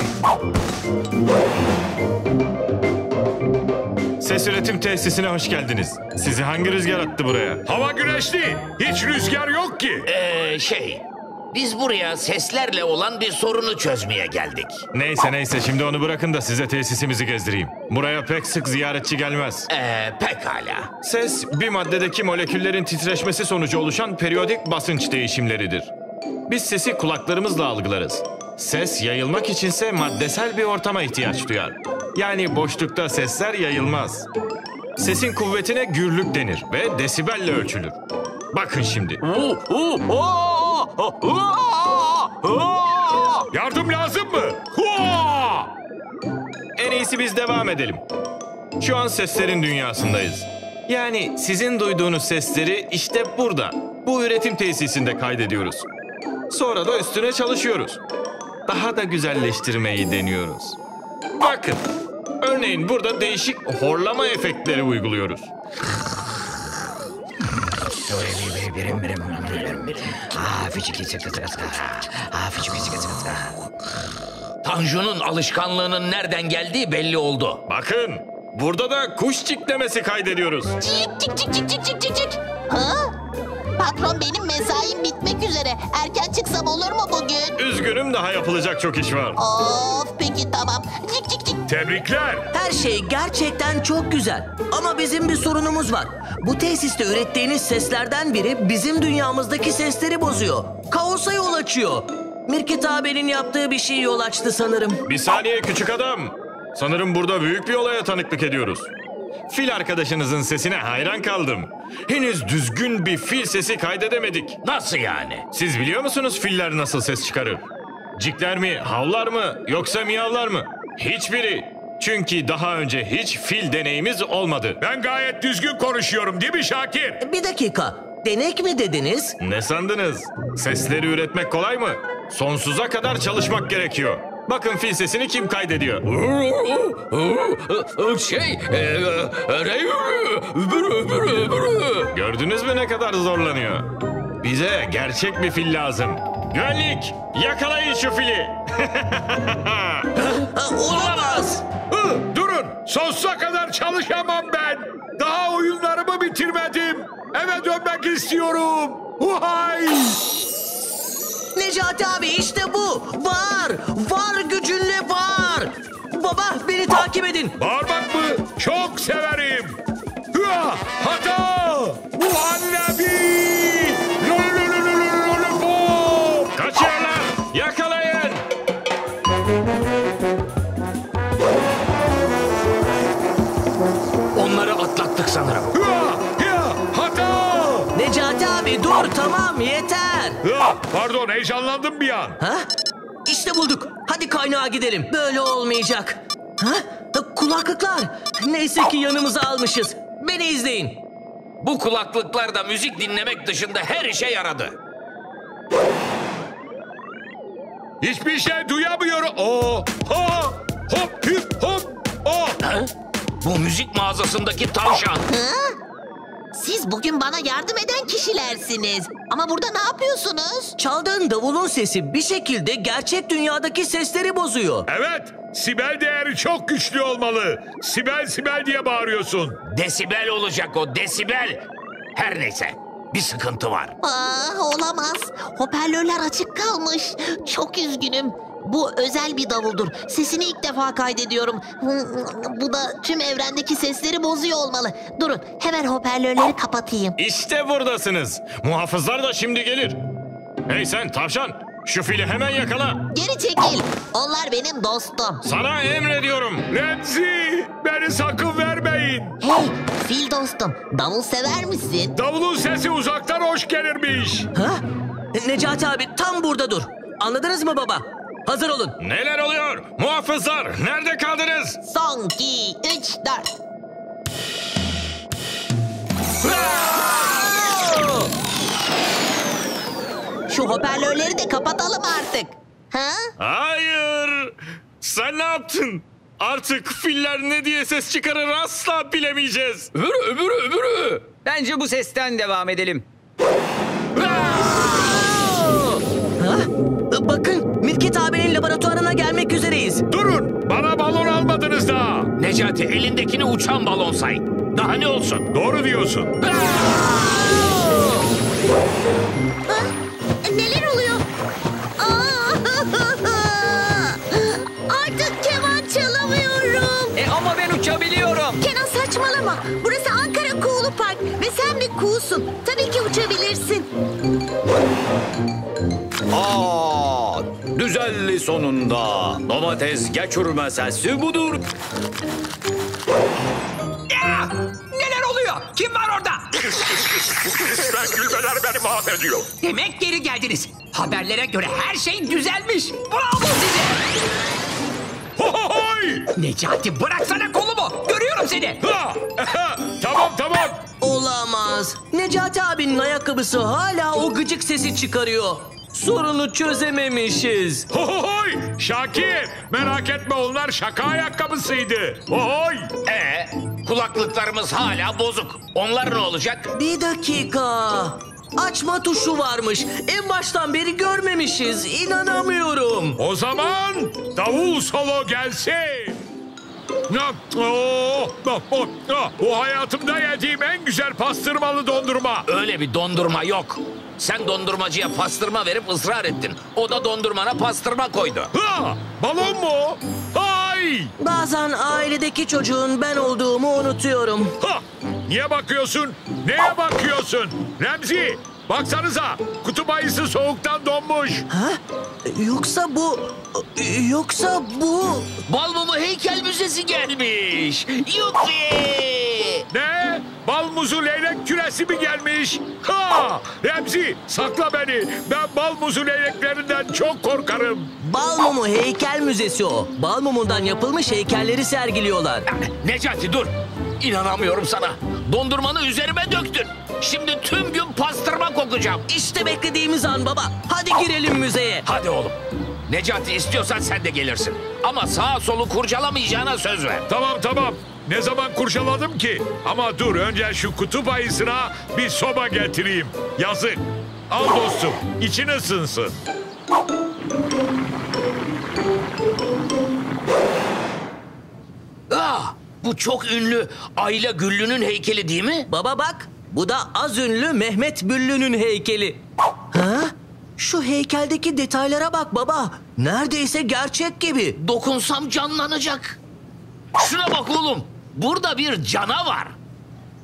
Speaker 2: Ses üretim tesisine hoş geldiniz. Sizi hangi rüzgar attı buraya?
Speaker 7: Hava güneşli. Hiç rüzgar yok ki.
Speaker 6: Ee, şey... Biz buraya seslerle olan bir sorunu çözmeye geldik.
Speaker 2: Neyse neyse şimdi onu bırakın da size tesisimizi gezdireyim. Buraya pek sık ziyaretçi gelmez.
Speaker 6: Ee, pekala.
Speaker 2: Ses bir maddedeki moleküllerin titreşmesi sonucu oluşan periyodik basınç değişimleridir. Biz sesi kulaklarımızla algılarız. Ses yayılmak içinse maddesel bir ortama ihtiyaç duyar. Yani boşlukta sesler yayılmaz. Sesin kuvvetine gürlük denir ve desibelle ölçülür. Bakın şimdi.
Speaker 7: Yardım lazım mı?
Speaker 2: En iyisi biz devam edelim. Şu an seslerin dünyasındayız. Yani sizin duyduğunuz sesleri işte burada, bu üretim tesisinde kaydediyoruz. Sonra da üstüne çalışıyoruz. Daha da güzelleştirmeyi deniyoruz. Bakın, örneğin burada değişik horlama efektleri uyguluyoruz.
Speaker 6: Tanju'nun alışkanlığının nereden geldiği belli oldu.
Speaker 2: Bakın, burada da kuş çiklemesi kaydediyoruz.
Speaker 12: Cik cik cik cik cik cik cik cik. Patron benim mesaim bitmek üzere. Erken çıksam olur mu bugün?
Speaker 2: Üzgünüm daha yapılacak çok iş var.
Speaker 12: Of peki tamam. Cik cik cik.
Speaker 7: Tebrikler.
Speaker 9: Her şey gerçekten çok güzel. Ama bizim bir sorunumuz var. Bu tesiste ürettiğiniz seslerden biri bizim dünyamızdaki sesleri bozuyor. Kaosa yol açıyor. Mirket abinin yaptığı bir şey yol açtı sanırım.
Speaker 2: Bir saniye küçük adam. Sanırım burada büyük bir olaya tanıklık ediyoruz. Fil arkadaşınızın sesine hayran kaldım. Henüz düzgün bir fil sesi kaydedemedik.
Speaker 6: Nasıl yani?
Speaker 2: Siz biliyor musunuz filler nasıl ses çıkarır? Cikler mi, havlar mı, yoksa miyavlar mı? Hiçbiri. Çünkü daha önce hiç fil deneyimiz olmadı.
Speaker 7: Ben gayet düzgün konuşuyorum değil mi Şakir?
Speaker 9: Bir dakika. Denek mi dediniz?
Speaker 2: Ne sandınız? Sesleri üretmek kolay mı? Sonsuza kadar çalışmak gerekiyor. Bakın fil sesini kim kaydediyor?
Speaker 6: Şey...
Speaker 2: Gördünüz mü ne kadar zorlanıyor? Bize gerçek bir fil lazım. Güvenlik! Yakalayın şu fili!
Speaker 9: Olamaz.
Speaker 7: Durun. Sonsuza kadar çalışamam ben. Daha oyunlarımı bitirmedim. Eve dönmek istiyorum. Huhay!
Speaker 9: Necati abi işte bu. Var. Var gücünle var. Baba beni takip edin.
Speaker 7: Bağırmak mı? Pardon heyecanlandım bir an.
Speaker 9: Ha? İşte bulduk. Hadi kaynağa gidelim. Böyle olmayacak. Ha? Kulaklıklar. Neyse ki yanımıza almışız. Beni izleyin.
Speaker 6: Bu kulaklıklarda müzik dinlemek dışında her işe yaradı.
Speaker 7: Hiçbir şey duyamıyorum. Oo! Ha! Hop hüp hop! Oh!
Speaker 6: Ha? Bu müzik mağazasındaki tavşan.
Speaker 12: Ha? Siz bugün bana yardım eden kişilersiniz. Ama burada ne yapıyorsunuz?
Speaker 9: Çaldığın davulun sesi bir şekilde gerçek dünyadaki sesleri bozuyor.
Speaker 7: Evet, Sibel değeri çok güçlü olmalı. Sibel Sibel diye bağırıyorsun.
Speaker 6: Desibel olacak o desibel. Her neyse bir sıkıntı var.
Speaker 12: Ah olamaz. Hoparlörler açık kalmış. Çok üzgünüm. Bu özel bir davuldur. Sesini ilk defa kaydediyorum. Bu da tüm evrendeki sesleri bozuyor olmalı. Durun hemen hoparlörleri kapatayım.
Speaker 2: İşte buradasınız. Muhafızlar da şimdi gelir. Hey sen tavşan, şu fili hemen yakala.
Speaker 12: Geri çekil. Onlar benim dostum.
Speaker 2: Sana emrediyorum.
Speaker 7: Remzi, beni sakın vermeyin.
Speaker 12: Hey fil dostum davul sever misin?
Speaker 7: Davulun sesi uzaktan hoş gelirmiş.
Speaker 9: Ha? Necati abi tam burada dur. Anladınız mı baba? Hazır olun.
Speaker 2: Neler oluyor? Muhafızlar, nerede kaldınız?
Speaker 12: Son, iki, üç, dört. Şu hoparlörleri de kapatalım artık. Ha?
Speaker 2: Hayır. Sen ne yaptın? Artık filler ne diye ses çıkarır asla bilemeyeceğiz.
Speaker 15: Öbürü öbürü öbürü. Bence bu sesten devam edelim.
Speaker 9: Bakın Mirket abinin laboratuvarına gelmek üzereyiz.
Speaker 7: Durun bana balon almadınız daha.
Speaker 6: Necati elindekini uçan balon say. Daha ne olsun?
Speaker 7: Doğru diyorsun.
Speaker 5: Neler oluyor? Aa! Artık keman çalamıyorum.
Speaker 15: E ama ben uçabiliyorum.
Speaker 5: Kenan saçmalama. Burası Ankara Kuğulu Park ve sen bir kuğusun. Tabii ki uçabilirsin.
Speaker 15: Aa, düzelli sonunda. Domates geçirme sesi budur.
Speaker 1: Ya! Neler oluyor? Kim var orada?
Speaker 7: Ben gülmeler beni mahvediyor.
Speaker 1: Demek geri geldiniz. Haberlere göre her şey düzelmiş. Bravo size.
Speaker 7: Hohoy!
Speaker 1: Necati bıraksana kolumu. Görüyorum seni.
Speaker 7: Ha! tamam tamam.
Speaker 9: Olamaz. Necati abinin ayakkabısı hala o gıcık sesi çıkarıyor. Sorunu çözememişiz.
Speaker 7: Hohoy! Şakir merak etme onlar şaka ayakkabısıydı. Hohoy!
Speaker 6: Ee, kulaklıklarımız hala bozuk. Onlar ne olacak?
Speaker 9: Bir dakika. Açma tuşu varmış. En baştan beri görmemişiz. İnanamıyorum.
Speaker 7: O zaman davul solo gelsin. Oh, oh, oh, oh. Bu hayatımda yediğim en güzel pastırmalı dondurma.
Speaker 6: Öyle bir dondurma yok. Sen dondurmacıya pastırma verip ısrar ettin. O da dondurmana pastırma koydu.
Speaker 7: Ha, balon mu? Ay!
Speaker 9: Bazen ailedeki çocuğun ben olduğumu unutuyorum.
Speaker 7: Ha! Niye bakıyorsun? Neye bakıyorsun? Remzi, baksanıza. Kutup ayısı soğuktan donmuş.
Speaker 9: Ha? Yoksa bu... Yoksa bu...
Speaker 6: Bal mumu heykel müzesi gelmiş. Yuppi!
Speaker 7: Ne? Bal muzu leylek küresi mi gelmiş? Ha! Remzi, sakla beni. Ben bal muzu leyleklerinden çok korkarım.
Speaker 9: Bal mumu heykel müzesi o. Bal mumundan yapılmış heykelleri sergiliyorlar.
Speaker 6: Necati dur. İnanamıyorum sana. Dondurmanı üzerime döktün. Şimdi tüm gün pastırma kokacağım.
Speaker 9: İşte beklediğimiz an baba. Hadi girelim müzeye.
Speaker 6: Hadi oğlum. Necati istiyorsan sen de gelirsin. Ama sağa solu kurcalamayacağına söz ver.
Speaker 7: Tamam tamam. Ne zaman kurcaladım ki? Ama dur önce şu kutup ayısına bir soba getireyim. Yazık. Al dostum, için ısınsın.
Speaker 6: Bu çok ünlü Ayla Güllü'nün heykeli değil mi?
Speaker 9: Baba bak. Bu da az ünlü Mehmet Büllü'nün heykeli. Ha? Şu heykeldeki detaylara bak baba. Neredeyse gerçek gibi.
Speaker 6: Dokunsam canlanacak. Şuna bak oğlum. Burada bir canavar.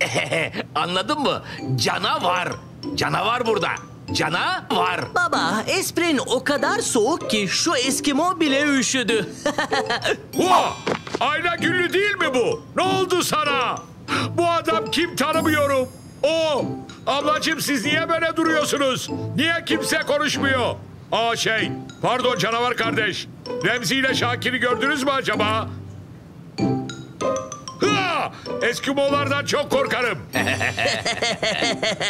Speaker 6: Anladın mı? Canavar. Canavar burada. Cana var.
Speaker 9: Baba esprin o kadar soğuk ki şu Eskimo bile üşüdü.
Speaker 7: Oha! Ayla Güllü değil mi bu? Ne oldu sana? Bu adam kim tanımıyorum. O! Ablacığım siz niye böyle duruyorsunuz? Niye kimse konuşmuyor? Aa şey, pardon canavar kardeş. Remzi ile Şakir'i gördünüz mü acaba? Ha! Eskimolardan çok korkarım.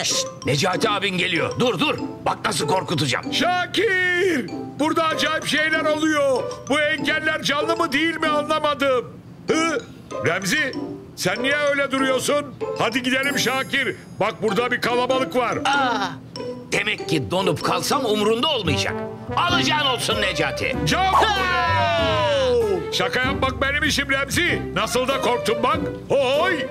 Speaker 6: Şşt, Necati abin geliyor. Dur dur. Bak nasıl korkutacağım.
Speaker 7: Şakir! Burada acayip şeyler oluyor. Bu heykeller canlı mı değil mi anlamadım. Hı? Remzi sen niye öyle duruyorsun? Hadi gidelim Şakir. Bak burada bir kalabalık var.
Speaker 6: Aa, demek ki donup kalsam umrunda olmayacak. Alacağın olsun Necati.
Speaker 7: Cambo! Şaka yapmak benim işim Remzi. Nasıl da korktum bak. Hoy!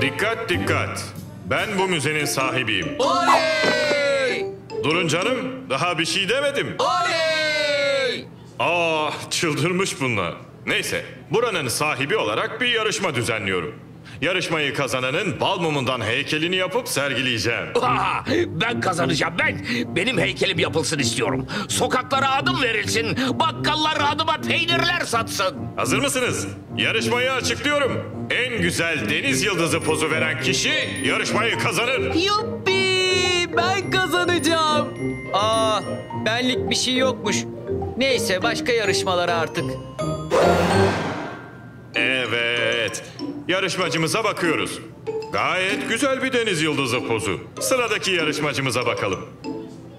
Speaker 2: Dikkat dikkat. Ben bu müzenin sahibiyim.
Speaker 15: Oley!
Speaker 2: Durun canım. Daha bir şey demedim.
Speaker 15: Oley!
Speaker 2: Ah çıldırmış bunlar. Neyse buranın sahibi olarak bir yarışma düzenliyorum. Yarışmayı kazananın bal mumundan heykelini yapıp sergileyeceğim.
Speaker 6: Aa, ben kazanacağım ben. Benim heykelim yapılsın istiyorum. Sokaklara adım verilsin. Bakkallar adıma peynirler satsın.
Speaker 2: Hazır mısınız? Yarışmayı açıklıyorum. En güzel deniz yıldızı pozu veren kişi yarışmayı kazanır.
Speaker 15: Yuppi! Ben kazanacağım. Aa, benlik bir şey yokmuş. Neyse başka yarışmalara artık.
Speaker 2: Evet. Yarışmacımıza bakıyoruz. Gayet güzel bir deniz yıldızı pozu. Sıradaki yarışmacımıza bakalım.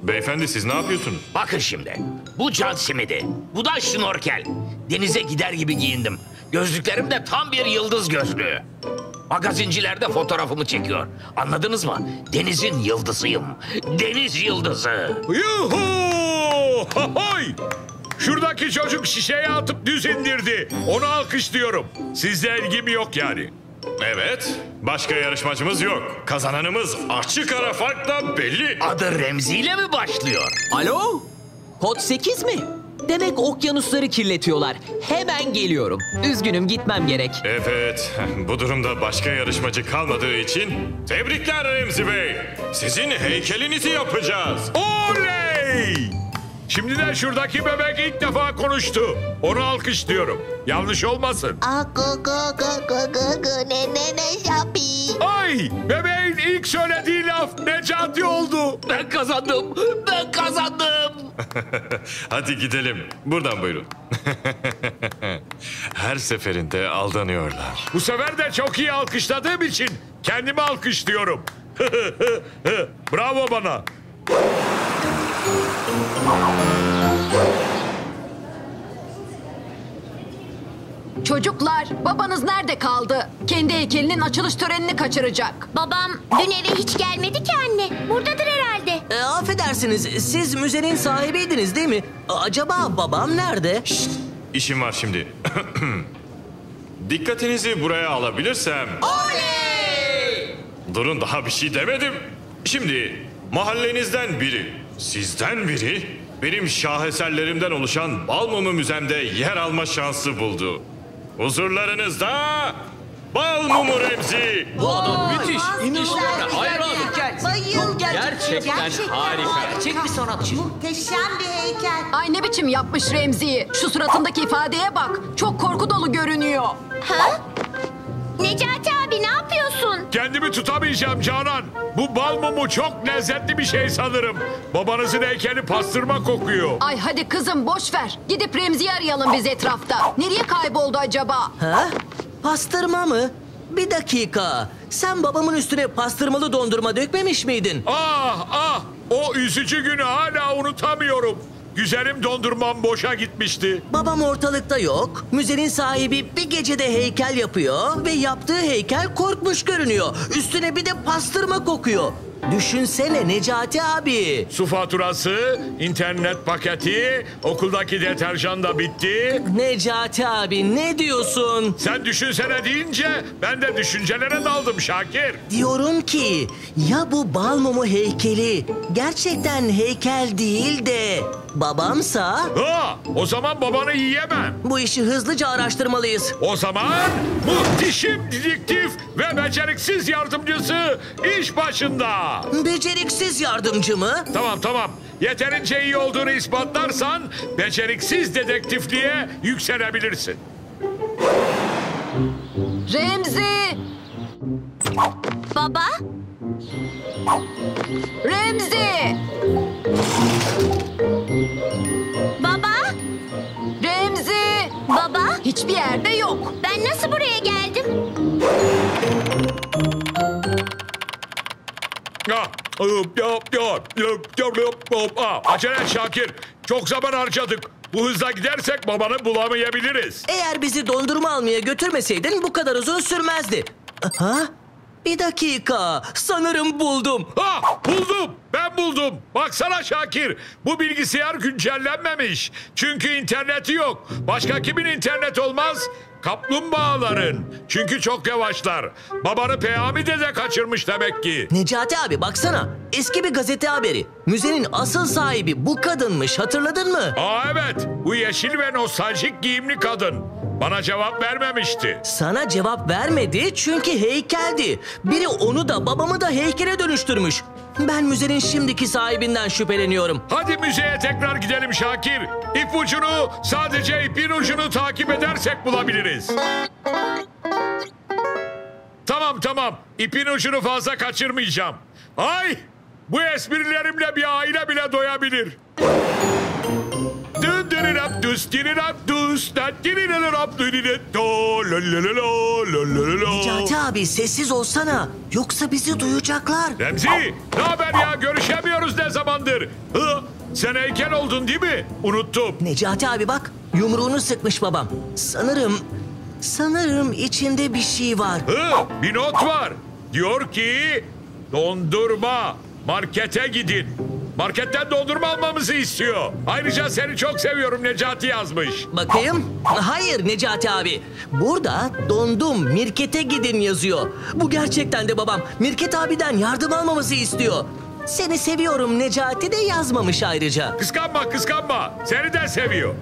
Speaker 2: Beyefendi siz ne yapıyorsunuz?
Speaker 6: Bakın şimdi. Bu can simidi. Bu da şnorkel. Denize gider gibi giyindim. Gözlüklerim de tam bir yıldız gözlüğü. Magazincilerde fotoğrafımı çekiyor. Anladınız mı? Denizin yıldızıyım. Deniz yıldızı.
Speaker 7: Yuhu! Hohoy! Şuradaki çocuk şişeyi atıp düz indirdi. Onu alkışlıyorum. Sizle ilgim yok yani.
Speaker 2: Evet, başka yarışmacımız yok. Kazananımız açık ara farkla belli.
Speaker 6: Adı Remzi ile mi başlıyor?
Speaker 16: Alo? Kod 8 mi? Demek okyanusları kirletiyorlar. Hemen geliyorum. Üzgünüm gitmem gerek.
Speaker 2: Evet, bu durumda başka yarışmacı kalmadığı için tebrikler Remzi Bey. Sizin heykelinizi yapacağız.
Speaker 7: Oley! Şimdi de şuradaki bebek ilk defa konuştu. Onu alkışlıyorum. Yanlış olmasın.
Speaker 12: Aa, go go go go go go ne ne ne şapi.
Speaker 7: Ay! Bebeğin ilk söylediği laf Necati oldu.
Speaker 6: Ben kazandım. Ben kazandım.
Speaker 2: Hadi gidelim. Buradan buyurun. Her seferinde aldanıyorlar.
Speaker 7: Bu sefer de çok iyi alkışladığım için kendimi alkışlıyorum. Bravo bana.
Speaker 8: Çocuklar, babanız nerede kaldı? Kendi heykelinin açılış törenini kaçıracak.
Speaker 3: Babam dün eve hiç gelmedi ki anne. Buradadır herhalde.
Speaker 9: E, affedersiniz siz müzenin sahibiydiniz değil mi? Acaba babam nerede?
Speaker 2: İşim var şimdi. Dikkatinizi buraya alabilirsem... Durun daha bir şey demedim. Şimdi mahallenizden biri, sizden biri benim şaheserlerimden oluşan Balmumu Müzem'de yer alma şansı buldu. Huzurlarınızda Balmumu Remzi.
Speaker 15: Bu adam müthiş. İnanılmaz. Hayran.
Speaker 5: Bayıldım.
Speaker 15: Gerçekten harika.
Speaker 9: Gerçek bir sanatçı.
Speaker 5: Muhteşem bir heykel.
Speaker 8: Ay ne biçim yapmış Remzi'yi. Şu suratındaki ifadeye bak. Çok korku dolu görünüyor.
Speaker 3: Ha? Necati abi ne yapıyorsun?
Speaker 7: Kendimi tutamayacağım Canan. Bu bal mumu çok lezzetli bir şey sanırım. Babanızın heykeli pastırma kokuyor.
Speaker 8: Ay hadi kızım boş ver. Gidip Remzi'yi arayalım biz etrafta. Nereye kayboldu acaba?
Speaker 9: Ha? Pastırma mı? Bir dakika. Sen babamın üstüne pastırmalı dondurma dökmemiş miydin?
Speaker 7: Ah ah! O üzücü günü hala unutamıyorum. Güzelim dondurmam boşa gitmişti.
Speaker 9: Babam ortalıkta yok. Müzenin sahibi bir gecede heykel yapıyor ve yaptığı heykel korkmuş görünüyor. Üstüne bir de pastırma kokuyor. Düşünsene Necati abi.
Speaker 7: Su faturası, internet paketi, okuldaki deterjan da bitti.
Speaker 9: Necati abi ne diyorsun?
Speaker 7: Sen düşünsene deyince ben de düşüncelere daldım Şakir.
Speaker 9: Diyorum ki ya bu bal mumu heykeli gerçekten heykel değil de babamsa
Speaker 7: Ha, o zaman babanı yiyemem.
Speaker 9: bu işi hızlıca araştırmalıyız.
Speaker 7: O zaman muhteşem dedektif ve beceriksiz yardımcısı iş başında.
Speaker 9: Beceriksiz yardımcı mı?
Speaker 7: Tamam tamam. Yeterince iyi olduğunu ispatlarsan beceriksiz dedektifliğe yükselebilirsin.
Speaker 8: Remzi!
Speaker 3: Baba?
Speaker 8: Remzi!
Speaker 3: Baba?
Speaker 8: Remzi!
Speaker 3: Baba?
Speaker 8: Hiçbir yerde yok.
Speaker 3: Ben nasıl buraya geldim?
Speaker 7: Ya, yap, yap, yap, yap, yap, yap, yap. Aa, Acele et Şakir. Çok zaman harcadık. Bu hızla gidersek babanı bulamayabiliriz.
Speaker 9: Eğer bizi dondurma almaya götürmeseydin bu kadar uzun sürmezdi. Ha? Bir dakika. Sanırım buldum.
Speaker 7: Ha buldum. Ben buldum. Baksana Şakir. Bu bilgisayar güncellenmemiş. Çünkü interneti yok. Başka kimin internet olmaz? Kaplumbağaların. Çünkü çok yavaşlar. Babanı Peyami dede kaçırmış demek ki.
Speaker 9: Necati abi baksana. Eski bir gazete haberi. Müzenin asıl sahibi bu kadınmış hatırladın mı?
Speaker 7: Aa evet. Bu yeşil ve nostaljik giyimli kadın. Bana cevap vermemişti.
Speaker 9: Sana cevap vermedi çünkü heykeldi. Biri onu da babamı da heykele dönüştürmüş. Ben müzenin şimdiki sahibinden şüpheleniyorum.
Speaker 7: Hadi müzeye tekrar gidelim Şakir. İpucunu sadece ipin ucunu takip edersek bulabiliriz. Tamam tamam. İpin ucunu fazla kaçırmayacağım. Ay! Bu esprilerimle bir aile bile doyabilir. Dün rap.
Speaker 9: Necati abi sessiz olsana. Yoksa bizi duyacaklar.
Speaker 7: Remzi, ne haber ya? Görüşemiyoruz ne zamandır? Hı? Sen heykel oldun değil mi? Unuttum.
Speaker 9: Necati abi bak yumruğunu sıkmış babam. Sanırım, sanırım içinde bir şey var.
Speaker 7: Hı, bir not var. Diyor ki dondurma markete gidin. Marketten dondurma almamızı istiyor. Ayrıca seni çok seviyorum Necati yazmış.
Speaker 9: Bakayım. Hayır Necati abi. Burada dondum Mirket'e gidin yazıyor. Bu gerçekten de babam. Mirket abiden yardım almamızı istiyor. Seni seviyorum Necati de yazmamış ayrıca.
Speaker 7: Kıskanma kıskanma. Seni de seviyor.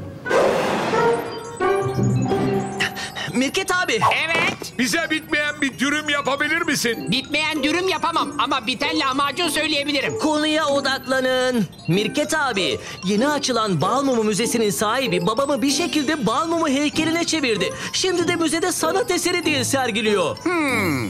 Speaker 9: Mirket abi.
Speaker 1: Evet.
Speaker 7: Bize bitmeyen bir dürüm yapabilir misin?
Speaker 1: Bitmeyen dürüm yapamam ama biten lahmacun söyleyebilirim.
Speaker 9: Konuya odaklanın. Mirket abi, yeni açılan Balmumu Müzesi'nin sahibi babamı bir şekilde Balmumu heykeline çevirdi. Şimdi de müzede sanat eseri diye sergiliyor.
Speaker 1: Hmm.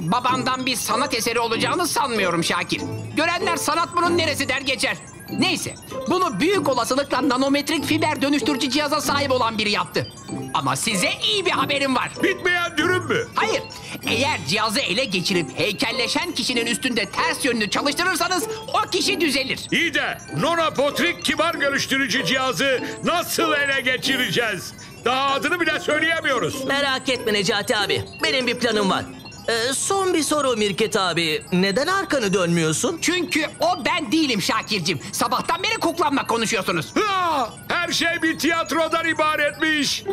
Speaker 1: Babamdan bir sanat eseri olacağını sanmıyorum Şakir. Görenler sanat bunun neresi der geçer. Neyse, bunu büyük olasılıkla nanometrik fiber dönüştürücü cihaza sahip olan biri yaptı. Ama size iyi bir haberim var.
Speaker 7: Bitmeyen dürüm mü?
Speaker 1: Hayır. Eğer cihazı ele geçirip heykelleşen kişinin üstünde ters yönlü çalıştırırsanız o kişi düzelir.
Speaker 7: İyi de nonapotrik kibar görüştürücü cihazı nasıl ele geçireceğiz? Daha adını bile söyleyemiyoruz.
Speaker 9: Merak etme Necati abi, benim bir planım var. Ee, son bir soru Mirket abi. Neden arkanı dönmüyorsun?
Speaker 1: Çünkü o ben değilim Şakir'cim. Sabahtan beri kuklamla konuşuyorsunuz.
Speaker 7: Ha, her şey bir tiyatrodan ibaretmiş.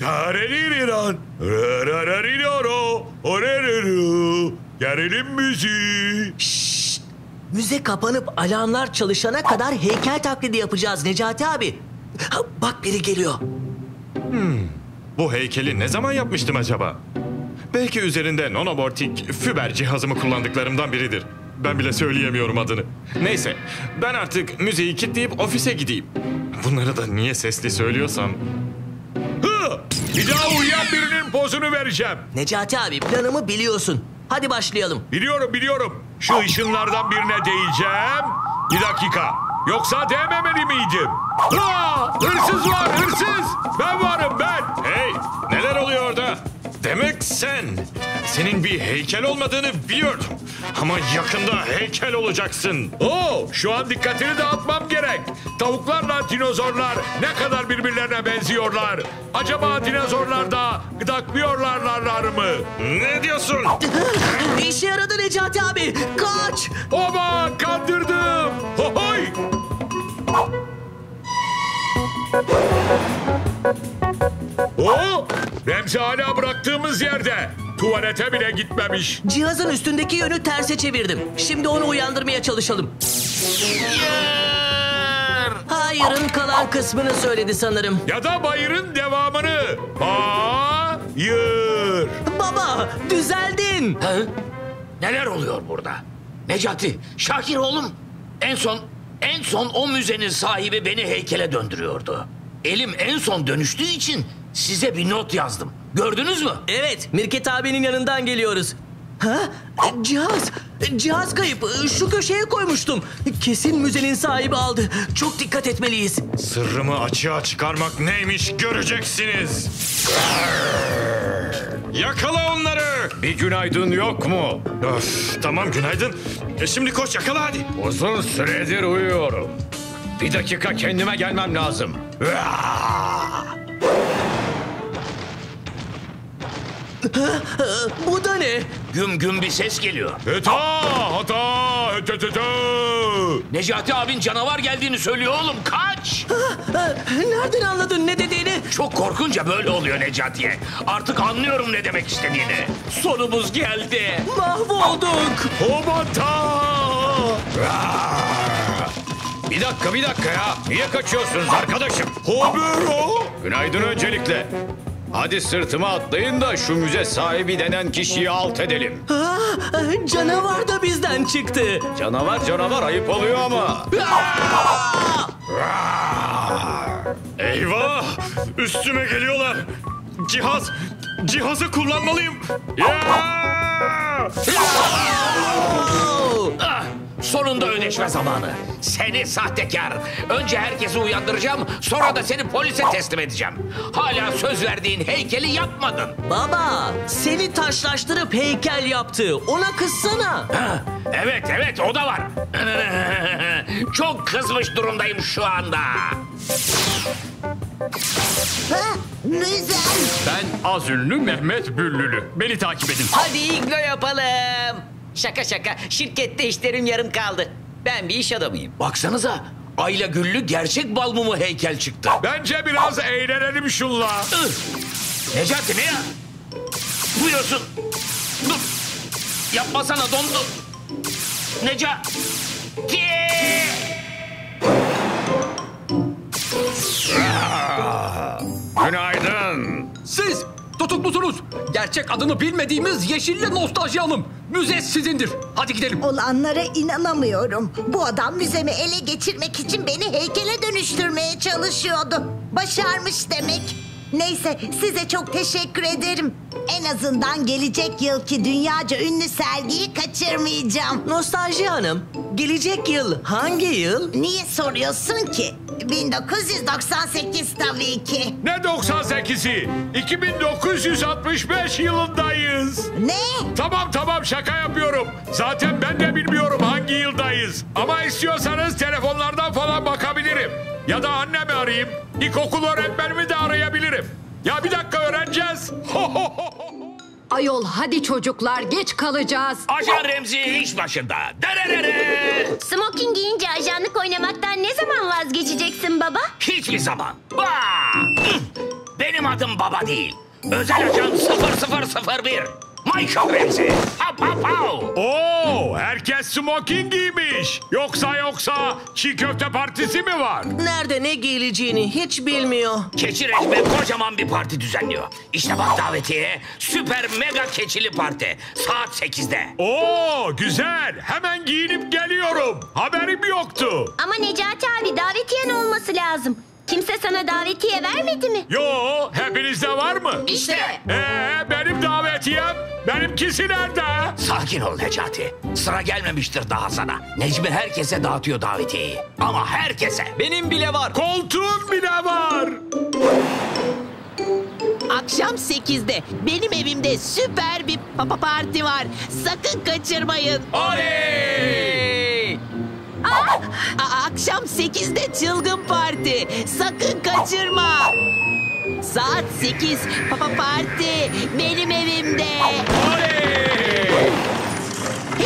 Speaker 7: Taraririran, rarariroro, orerero, Gerilim müziği.
Speaker 9: Müze kapanıp alarmlar çalışana kadar heykel taklidi yapacağız Necati abi. Ha, Bak biri geliyor.
Speaker 2: Bu heykeli ne zaman yapmıştım acaba? Belki üzerinde nonobortik fiber cihazımı kullandıklarımdan biridir. Ben bile söyleyemiyorum adını. Neyse, ben artık müziği kilitleyip ofise gideyim. Bunları da niye sesli söylüyorsam...
Speaker 7: Hı, bir daha uyuyan birinin pozunu vereceğim.
Speaker 9: Necati abi planımı biliyorsun. Hadi başlayalım.
Speaker 7: Biliyorum biliyorum. Şu ışınlardan birine değeceğim. Bir dakika. Yoksa değmemeli miydim? Ha, hırsız var hırsız. Ben varım ben.
Speaker 2: Hey, neler oluyor orada? Demek sen. Senin bir heykel olmadığını biliyordum. Ama yakında heykel olacaksın.
Speaker 7: Oo, şu an dikkatini dağıtmam gerek. Tavuklarla dinozorlar ne kadar birbirlerine benziyorlar. Acaba dinozorlar da gıdaklıyorlarlar mı?
Speaker 2: Ne diyorsun?
Speaker 9: İşe yaradı Necati abi. Kaç.
Speaker 7: Oba kandırdım. Hohoy. Oo, Remzi hala bıraktığımız yerde. Tuvalete bile gitmemiş.
Speaker 9: Cihazın üstündeki yönü terse çevirdim. Şimdi onu uyandırmaya çalışalım. Hayırın kalan kısmını söyledi sanırım.
Speaker 7: Ya da bayırın devamını. Hayır.
Speaker 9: Baba düzeldin.
Speaker 6: Ha? Neler oluyor burada? Necati, Şakir oğlum. En son, en son o müzenin sahibi beni heykele döndürüyordu. Elim en son dönüştüğü için size bir not yazdım. Gördünüz mü?
Speaker 9: Evet, Mirket abinin yanından geliyoruz. Ha? Cihaz, cihaz kayıp. Şu köşeye koymuştum. Kesin müzenin sahibi aldı. Çok dikkat etmeliyiz.
Speaker 2: Sırrımı açığa çıkarmak neymiş göreceksiniz. Yakala onları.
Speaker 19: Bir günaydın yok mu?
Speaker 2: Öf, tamam günaydın. E şimdi koş yakala hadi.
Speaker 19: Uzun süredir uyuyorum. Bir dakika kendime gelmem lazım.
Speaker 9: Bu da ne?
Speaker 6: Güm güm bir ses geliyor.
Speaker 7: Heta, hata, hetetete.
Speaker 6: Necati abin canavar geldiğini söylüyor oğlum. Kaç!
Speaker 9: Nereden anladın ne dediğini?
Speaker 6: Çok korkunca böyle oluyor Necati'ye. Artık anlıyorum ne demek istediğini. Sonumuz geldi.
Speaker 9: Mahvolduk.
Speaker 7: Obata.
Speaker 19: Bir dakika bir dakika ya. Niye kaçıyorsunuz arkadaşım?
Speaker 7: Haber o.
Speaker 19: Günaydın öncelikle. Hadi sırtıma atlayın da şu müze sahibi denen kişiyi alt edelim.
Speaker 9: Ha, canavar da bizden çıktı.
Speaker 19: Canavar canavar ayıp oluyor ama.
Speaker 2: Eyvah! Üstüme geliyorlar. Cihaz, cihazı kullanmalıyım. Ya!
Speaker 6: Ödeşme zamanı. Seni sahtekar. Önce herkesi uyandıracağım, sonra da seni polise teslim edeceğim. Hala söz verdiğin heykeli yapmadın.
Speaker 9: Baba, seni taşlaştırıp heykel yaptı. Ona kızsana.
Speaker 6: Ha, evet evet o da var. Çok kızmış durumdayım şu anda.
Speaker 5: Müzel.
Speaker 7: Ben az ünlü Mehmet Büllülü. Beni takip edin.
Speaker 15: Hadi iglo yapalım. Şaka şaka. Şirkette işlerim yarım kaldı. Ben bir iş adamıyım.
Speaker 6: Baksanıza Ayla Güllü gerçek bal mumu heykel çıktı.
Speaker 7: Bence biraz eğlenelim şunla.
Speaker 6: Necati ne ya? Buyursun. Dur. Yapmasana dondu. Necati.
Speaker 1: Günaydın. Siz tutuklusunuz. Gerçek adını bilmediğimiz Yeşilli Nostalji Hanım. Müze sizindir. Hadi gidelim.
Speaker 5: Olanlara inanamıyorum. Bu adam müzemi ele geçirmek için beni heykele dönüştürmeye çalışıyordu. Başarmış demek. Neyse size çok teşekkür ederim. En azından gelecek yılki dünyaca ünlü sergiyi kaçırmayacağım.
Speaker 9: Nostalji Hanım, gelecek yıl hangi yıl?
Speaker 5: Niye soruyorsun ki? 1998 tabii ki.
Speaker 7: Ne 98'i? 2965 yılındayız.
Speaker 5: Ne?
Speaker 7: Tamam tamam şaka yapıyorum. Zaten ben de bilmiyorum hangi yıldayız. Ama istiyorsanız telefonlardan falan bakabilirim. Ya da annemi arayayım. İlkokul öğretmenimi de arayabilirim. Ya bir dakika öğreneceğiz.
Speaker 8: Ayol hadi çocuklar geç kalacağız.
Speaker 6: Ajan Remzi iş başında. Dererere.
Speaker 3: Smoking giyince ajanlık oynamaktan ne zaman vazgeçeceksin baba?
Speaker 6: Hiçbir zaman. Benim adım baba değil. Özel ajan 0001. Michael Remzi. Hav hav hav.
Speaker 7: Oo, herkes smoking giymiş. Yoksa yoksa çiğ köfte partisi mi var?
Speaker 9: Nerede ne giyileceğini hiç bilmiyor.
Speaker 6: Keçi rejime kocaman bir parti düzenliyor. İşte bak davetiye süper mega keçili parti. Saat 8'de.
Speaker 7: Oo, güzel. Hemen giyinip geliyorum. Haberim yoktu.
Speaker 3: Ama Necati abi davetiyen olması lazım. Kimse sana davetiye vermedi mi?
Speaker 7: Yo, hepinizde var mı?
Speaker 3: İşte.
Speaker 7: Ee, benim davetiyem. Benimkisi nerede?
Speaker 6: Sakin ol Necati. Sıra gelmemiştir daha sana. Necmi herkese dağıtıyor davetiyeyi. Ama herkese.
Speaker 15: Benim bile var.
Speaker 7: Koltuğun bile var.
Speaker 12: Akşam 8'de benim evimde süper bir papa parti var. Sakın kaçırmayın.
Speaker 15: Oley!
Speaker 12: Aa, akşam 8'de çılgın parti. Sakın kaçırma. Saat 8 papa parti benim evimde.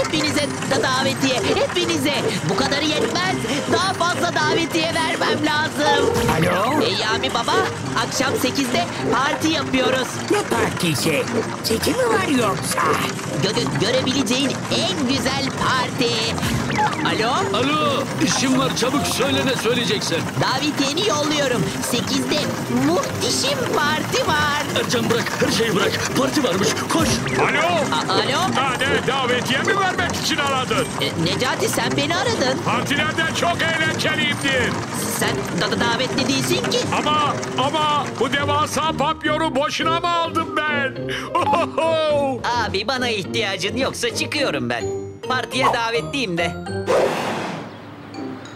Speaker 12: Hepinize da davetiye, hepinize. Bu kadarı yetmez. Daha fazla davetiye vermem lazım.
Speaker 11: Alo?
Speaker 12: Ey baba, akşam 8'de parti yapıyoruz.
Speaker 11: Ne partisi? Çekim mi var yoksa?
Speaker 12: Gö- gö- görebileceğin en güzel parti. Alo?
Speaker 14: Alo, işim var çabuk söyle ne söyleyeceksin.
Speaker 12: Davetiyeni yolluyorum. 8'de muhteşem parti var.
Speaker 14: Ercan bırak, her şeyi bırak. Parti varmış, koş.
Speaker 7: Alo.
Speaker 12: A- alo?
Speaker 7: Ha, ne, davetiye mi vermek için aradın?
Speaker 12: E, Necati sen beni aradın.
Speaker 7: Partilerde çok eğlenceliyimdir.
Speaker 12: Sen da da davetli değilsin ki.
Speaker 7: Ama ama bu devasa papyonu boşuna mı aldım ben? Ohoho!
Speaker 15: Abi bana ihtiyacın yoksa çıkıyorum ben. Partiye davetliyim de.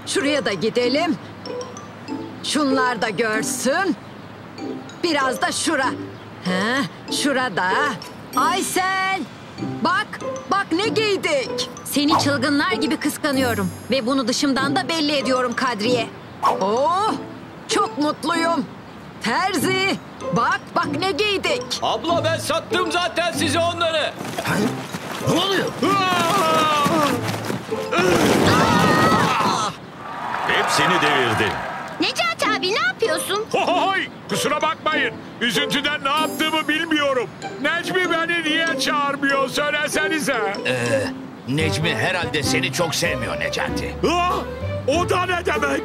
Speaker 8: Şuraya da gidelim. Şunlar da görsün. Biraz da şura. Ha, şurada. Aysel. Bak, bak ne giydik.
Speaker 3: Seni çılgınlar gibi kıskanıyorum. Ve bunu dışımdan da belli ediyorum Kadriye.
Speaker 8: Oh, çok mutluyum. Terzi, bak bak ne giydik.
Speaker 15: Abla ben sattım zaten size onları.
Speaker 6: Ne oluyor?
Speaker 17: Hepsini devirdin.
Speaker 3: Necati abi ne yapıyorsun?
Speaker 7: Hohoy! Kusura bakmayın. Üzüntüden ne yaptığımı bilmiyorum. Necmi beni niye çağırmıyor söylesenize.
Speaker 6: Ee, Necmi herhalde seni çok sevmiyor Necati.
Speaker 7: Ha? O da ne demek?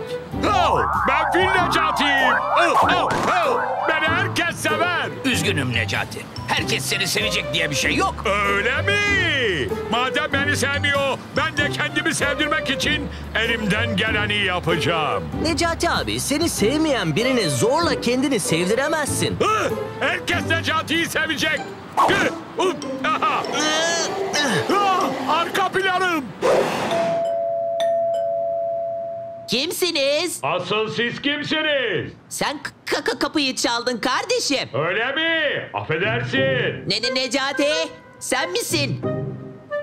Speaker 7: Oh, ben Fil Necati'yim. Oh, oh, oh. Beni herkes sever.
Speaker 6: Üzgünüm Necati. Herkes seni sevecek diye bir şey yok.
Speaker 7: Öyle mi? Madem beni sevmiyor, ben de kendimi sevdirmek için elimden geleni yapacağım.
Speaker 9: Necati abi, seni sevmeyen birine zorla kendini sevdiremezsin.
Speaker 7: Hı, Herkes Necati'yi sevecek. Hı, hı, aha. Arka planım.
Speaker 12: Kimsiniz?
Speaker 7: Asıl siz kimsiniz?
Speaker 12: Sen k- k- kapıyı çaldın kardeşim.
Speaker 7: Öyle mi? Affedersin.
Speaker 12: Ne ne Necati? Sen misin?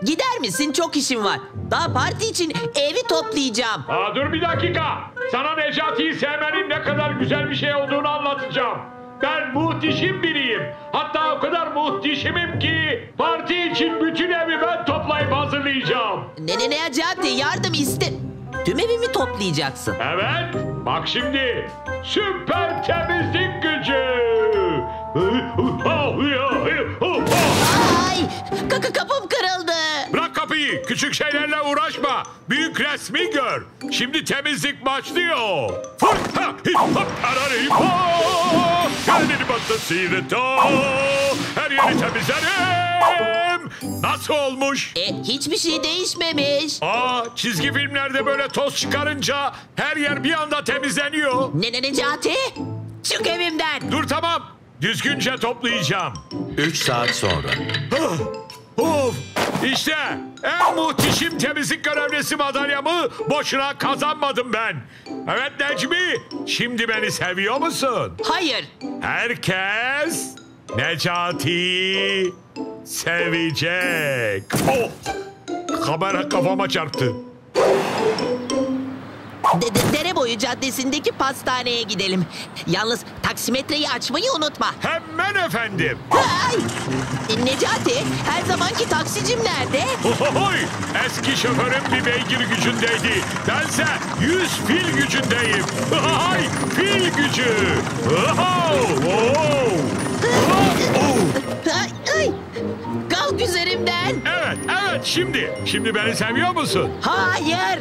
Speaker 12: Gider misin? Çok işim var. Daha parti için evi toplayacağım.
Speaker 7: Aa, dur bir dakika. Sana Necati'yi sevmenin ne kadar güzel bir şey olduğunu anlatacağım. Ben muhteşem biriyim. Hatta o kadar muhteşemim ki parti için bütün evi ben toplayıp hazırlayacağım.
Speaker 12: Ne ne Necati yardım iste. Tüm evimi toplayacaksın.
Speaker 7: Evet. Bak şimdi. Süper temizlik gücü.
Speaker 12: Ay kaka kapım kırıldı.
Speaker 7: Bırak kapıyı. Küçük şeylerle uğraşma. Büyük resmi gör. Şimdi temizlik başlıyor. Kendini battı sıyırdı. Her yeri temizlerim. Nasıl olmuş?
Speaker 12: E, hiçbir şey değişmemiş.
Speaker 7: Aa, çizgi filmlerde böyle toz çıkarınca her yer bir anda temizleniyor.
Speaker 12: Ne ne Necati? Çık evimden.
Speaker 7: Dur tamam. Düzgünce toplayacağım.
Speaker 4: Üç saat sonra.
Speaker 7: Of! İşte en muhteşem temizlik görevlisi madalyamı boşuna kazanmadım ben. Evet Necmi, şimdi beni seviyor musun?
Speaker 12: Hayır.
Speaker 7: Herkes Necati sevecek. Oh! Kamera kafama çarptı.
Speaker 12: De- de- dere boyu caddesindeki pastaneye gidelim. Yalnız taksimetreyi açmayı unutma.
Speaker 7: Hemen efendim.
Speaker 12: Ay! Necati, her zamanki taksicim nerede?
Speaker 7: Ohohoy! Eski şoförüm bir beygir gücündeydi. Bense yüz fil gücündeyim. Hay! Fil gücü. Oho! Oo!
Speaker 12: Ay, ay! Kalk üzerimden.
Speaker 7: Evet, evet şimdi. Şimdi beni seviyor musun?
Speaker 12: Hayır.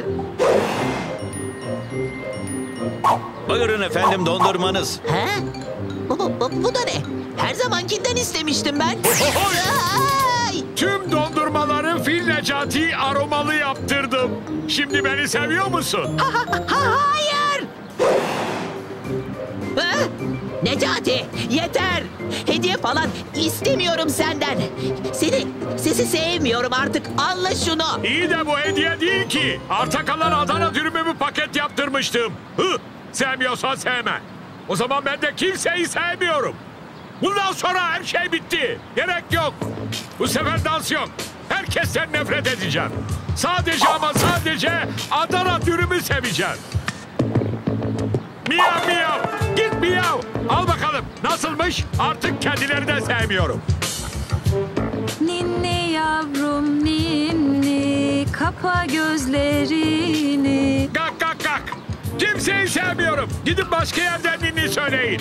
Speaker 17: Buyurun efendim dondurmanız.
Speaker 12: He? Bu, bu, bu, da ne? Her zamankinden istemiştim ben. Ay!
Speaker 7: Tüm dondurmaları Fil Necati aromalı yaptırdım. Şimdi beni seviyor musun?
Speaker 12: Ha, ha, ha, hayır! Ha? Necati yeter. Hediye falan istemiyorum senden. Seni, sizi sevmiyorum artık. Anla şunu.
Speaker 7: İyi de bu hediye değil ki. Arta kalan Adana dürümü paket yaptırmıştım. Hı, sevmiyorsan sevme. O zaman ben de kimseyi sevmiyorum. Bundan sonra her şey bitti. Gerek yok. Bu sefer dans yok. Herkesten nefret edeceğim. Sadece ama sadece Adana dürümü seveceğim. Miyav miyav. Git miyav. Al bakalım. Nasılmış? Artık kedileri de sevmiyorum.
Speaker 20: Ninni yavrum ninni kapa gözlerini.
Speaker 7: Kalk kalk kalk. Kimseyi sevmiyorum. Gidin başka yerden ninni söyleyin.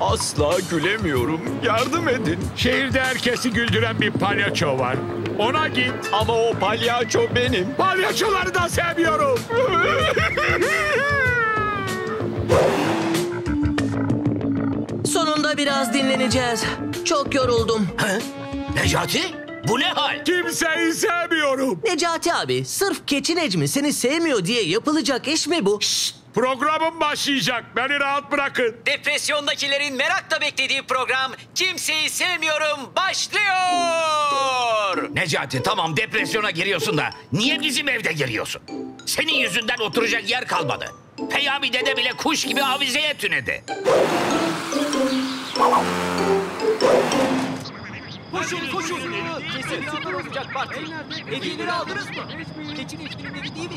Speaker 17: Asla gülemiyorum. Yardım edin.
Speaker 7: Şehirde herkesi güldüren bir palyaço var. Ona git.
Speaker 17: Ama o palyaço benim.
Speaker 7: Palyaçoları da sevmiyorum.
Speaker 9: Sonunda biraz dinleneceğiz. Çok yoruldum.
Speaker 6: Necati? Bu ne hal?
Speaker 7: Kimseyi sevmiyorum.
Speaker 9: Necati abi sırf keçi Necmi seni sevmiyor diye yapılacak iş mi bu?
Speaker 7: Programım başlayacak. Beni rahat bırakın.
Speaker 15: Depresyondakilerin merakla beklediği program Kimseyi Sevmiyorum başlıyor.
Speaker 6: Necati tamam depresyona giriyorsun da niye bizim evde giriyorsun? Senin yüzünden oturacak yer kalmadı. Peyami dede bile kuş gibi avizeye tünedi.
Speaker 15: Koşun koşun. Kesin bir olacak parti. Hediyeleri aldınız mı? Keçin etkinliği değil mi?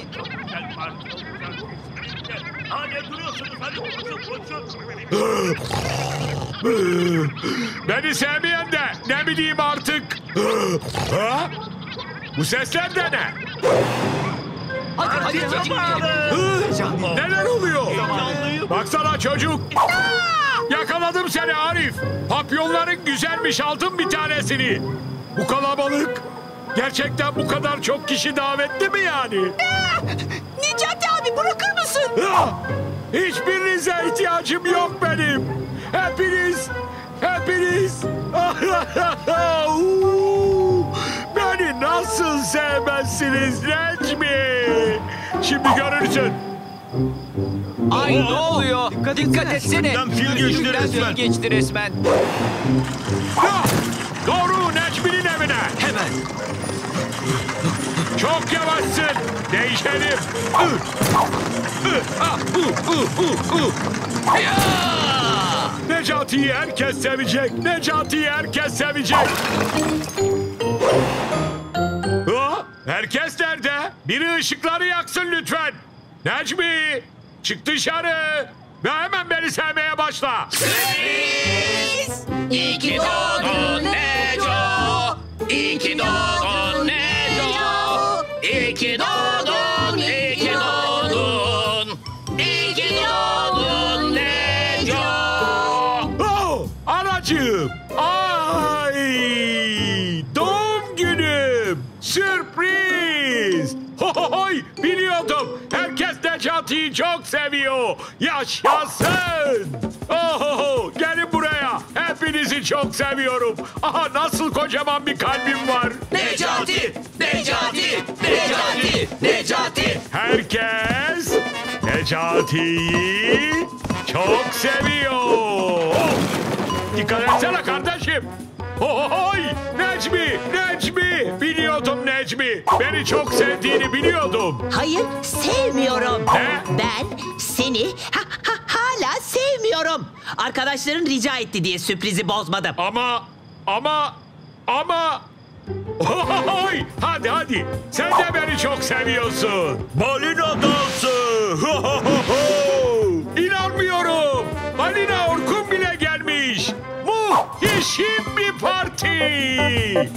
Speaker 7: Beni sevmeyen de ne bileyim artık. Ha? Bu sesler de ne?
Speaker 15: Hadi hadi
Speaker 7: Hı? Neler oluyor? Baksana çocuk. Yakaladım seni Arif. Papyonların güzelmiş aldın bir tanesini. Bu kalabalık. Gerçekten bu kadar çok kişi davetli mi yani?
Speaker 12: Necati abi bırakır mısın?
Speaker 7: Hiçbirinize ihtiyacım yok benim. Hepiniz, hepiniz. Beni nasıl sevmezsiniz Necmi? Şimdi görürsün.
Speaker 15: Ay ne oluyor? Dikkat, etsene.
Speaker 17: Üstünden fil geçti resmen.
Speaker 15: fil geçti resmen.
Speaker 7: Ah! Doğru Necmi'nin evine.
Speaker 15: Hemen.
Speaker 7: Çok yavaşsın. Değişelim. Necati'yi herkes sevecek. Necati'yi herkes sevecek. Ha? Herkes nerede? Biri ışıkları yaksın lütfen. Necmi, çık dışarı. Ve hemen beni sevmeye başla.
Speaker 6: İyi ki doğdun Neco. İyi ki doğdun Neco. İyi ki
Speaker 7: Necati'yi çok seviyor. Yaşasın. Ohoho, gelin buraya. Hepinizi çok seviyorum. Aha nasıl kocaman bir kalbim var.
Speaker 6: Necati, Necati, Necati, Necati.
Speaker 7: Herkes Necati'yi çok seviyor. Oh, Dikkat etsene kardeşim. Ohoy! Necmi! Necmi! Biliyordum Necmi. Beni çok sevdiğini biliyordum.
Speaker 12: Hayır sevmiyorum.
Speaker 7: Ne?
Speaker 12: Ben seni ha, ha, hala sevmiyorum. Arkadaşların rica etti diye sürprizi bozmadım.
Speaker 7: Ama ama ama Ohoy! Hadi hadi. Sen de beni çok seviyorsun.
Speaker 17: Balina dansı.
Speaker 7: muhteşem bir parti.